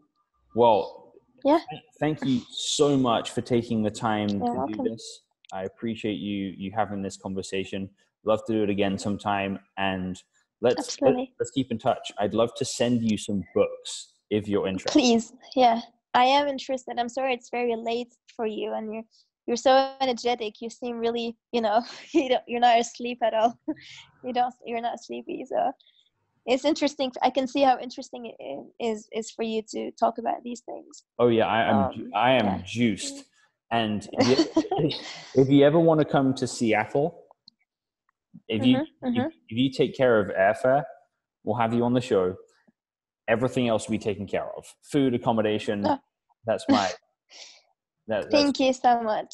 Well, yeah. Thank you so much for taking the time You're to welcome. do this. I appreciate you you having this conversation. Love to do it again sometime and let's let, let's keep in touch. I'd love to send you some books if you're interested. Please, yeah, I am interested. I'm sorry it's very late for you, and you're you're so energetic. You seem really, you know, you don't, you're not asleep at all. you don't, you're not sleepy. So it's interesting. I can see how interesting it is is for you to talk about these things. Oh yeah, I am. Um, I am yeah. juiced. And if you, if you ever want to come to Seattle, if you Mhm, if, mhm. if you take care of airfare, we'll have you on the show. Everything else will be taken care of. Food, accommodation. Oh. That's my. That, Thank you so much.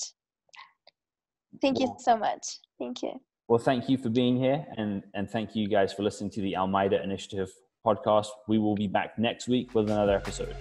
Thank you so much. Thank you. Well, thank you for being here, and and thank you guys for listening to the Al-Ma'idah Initiative podcast. We will be back next week with another episode.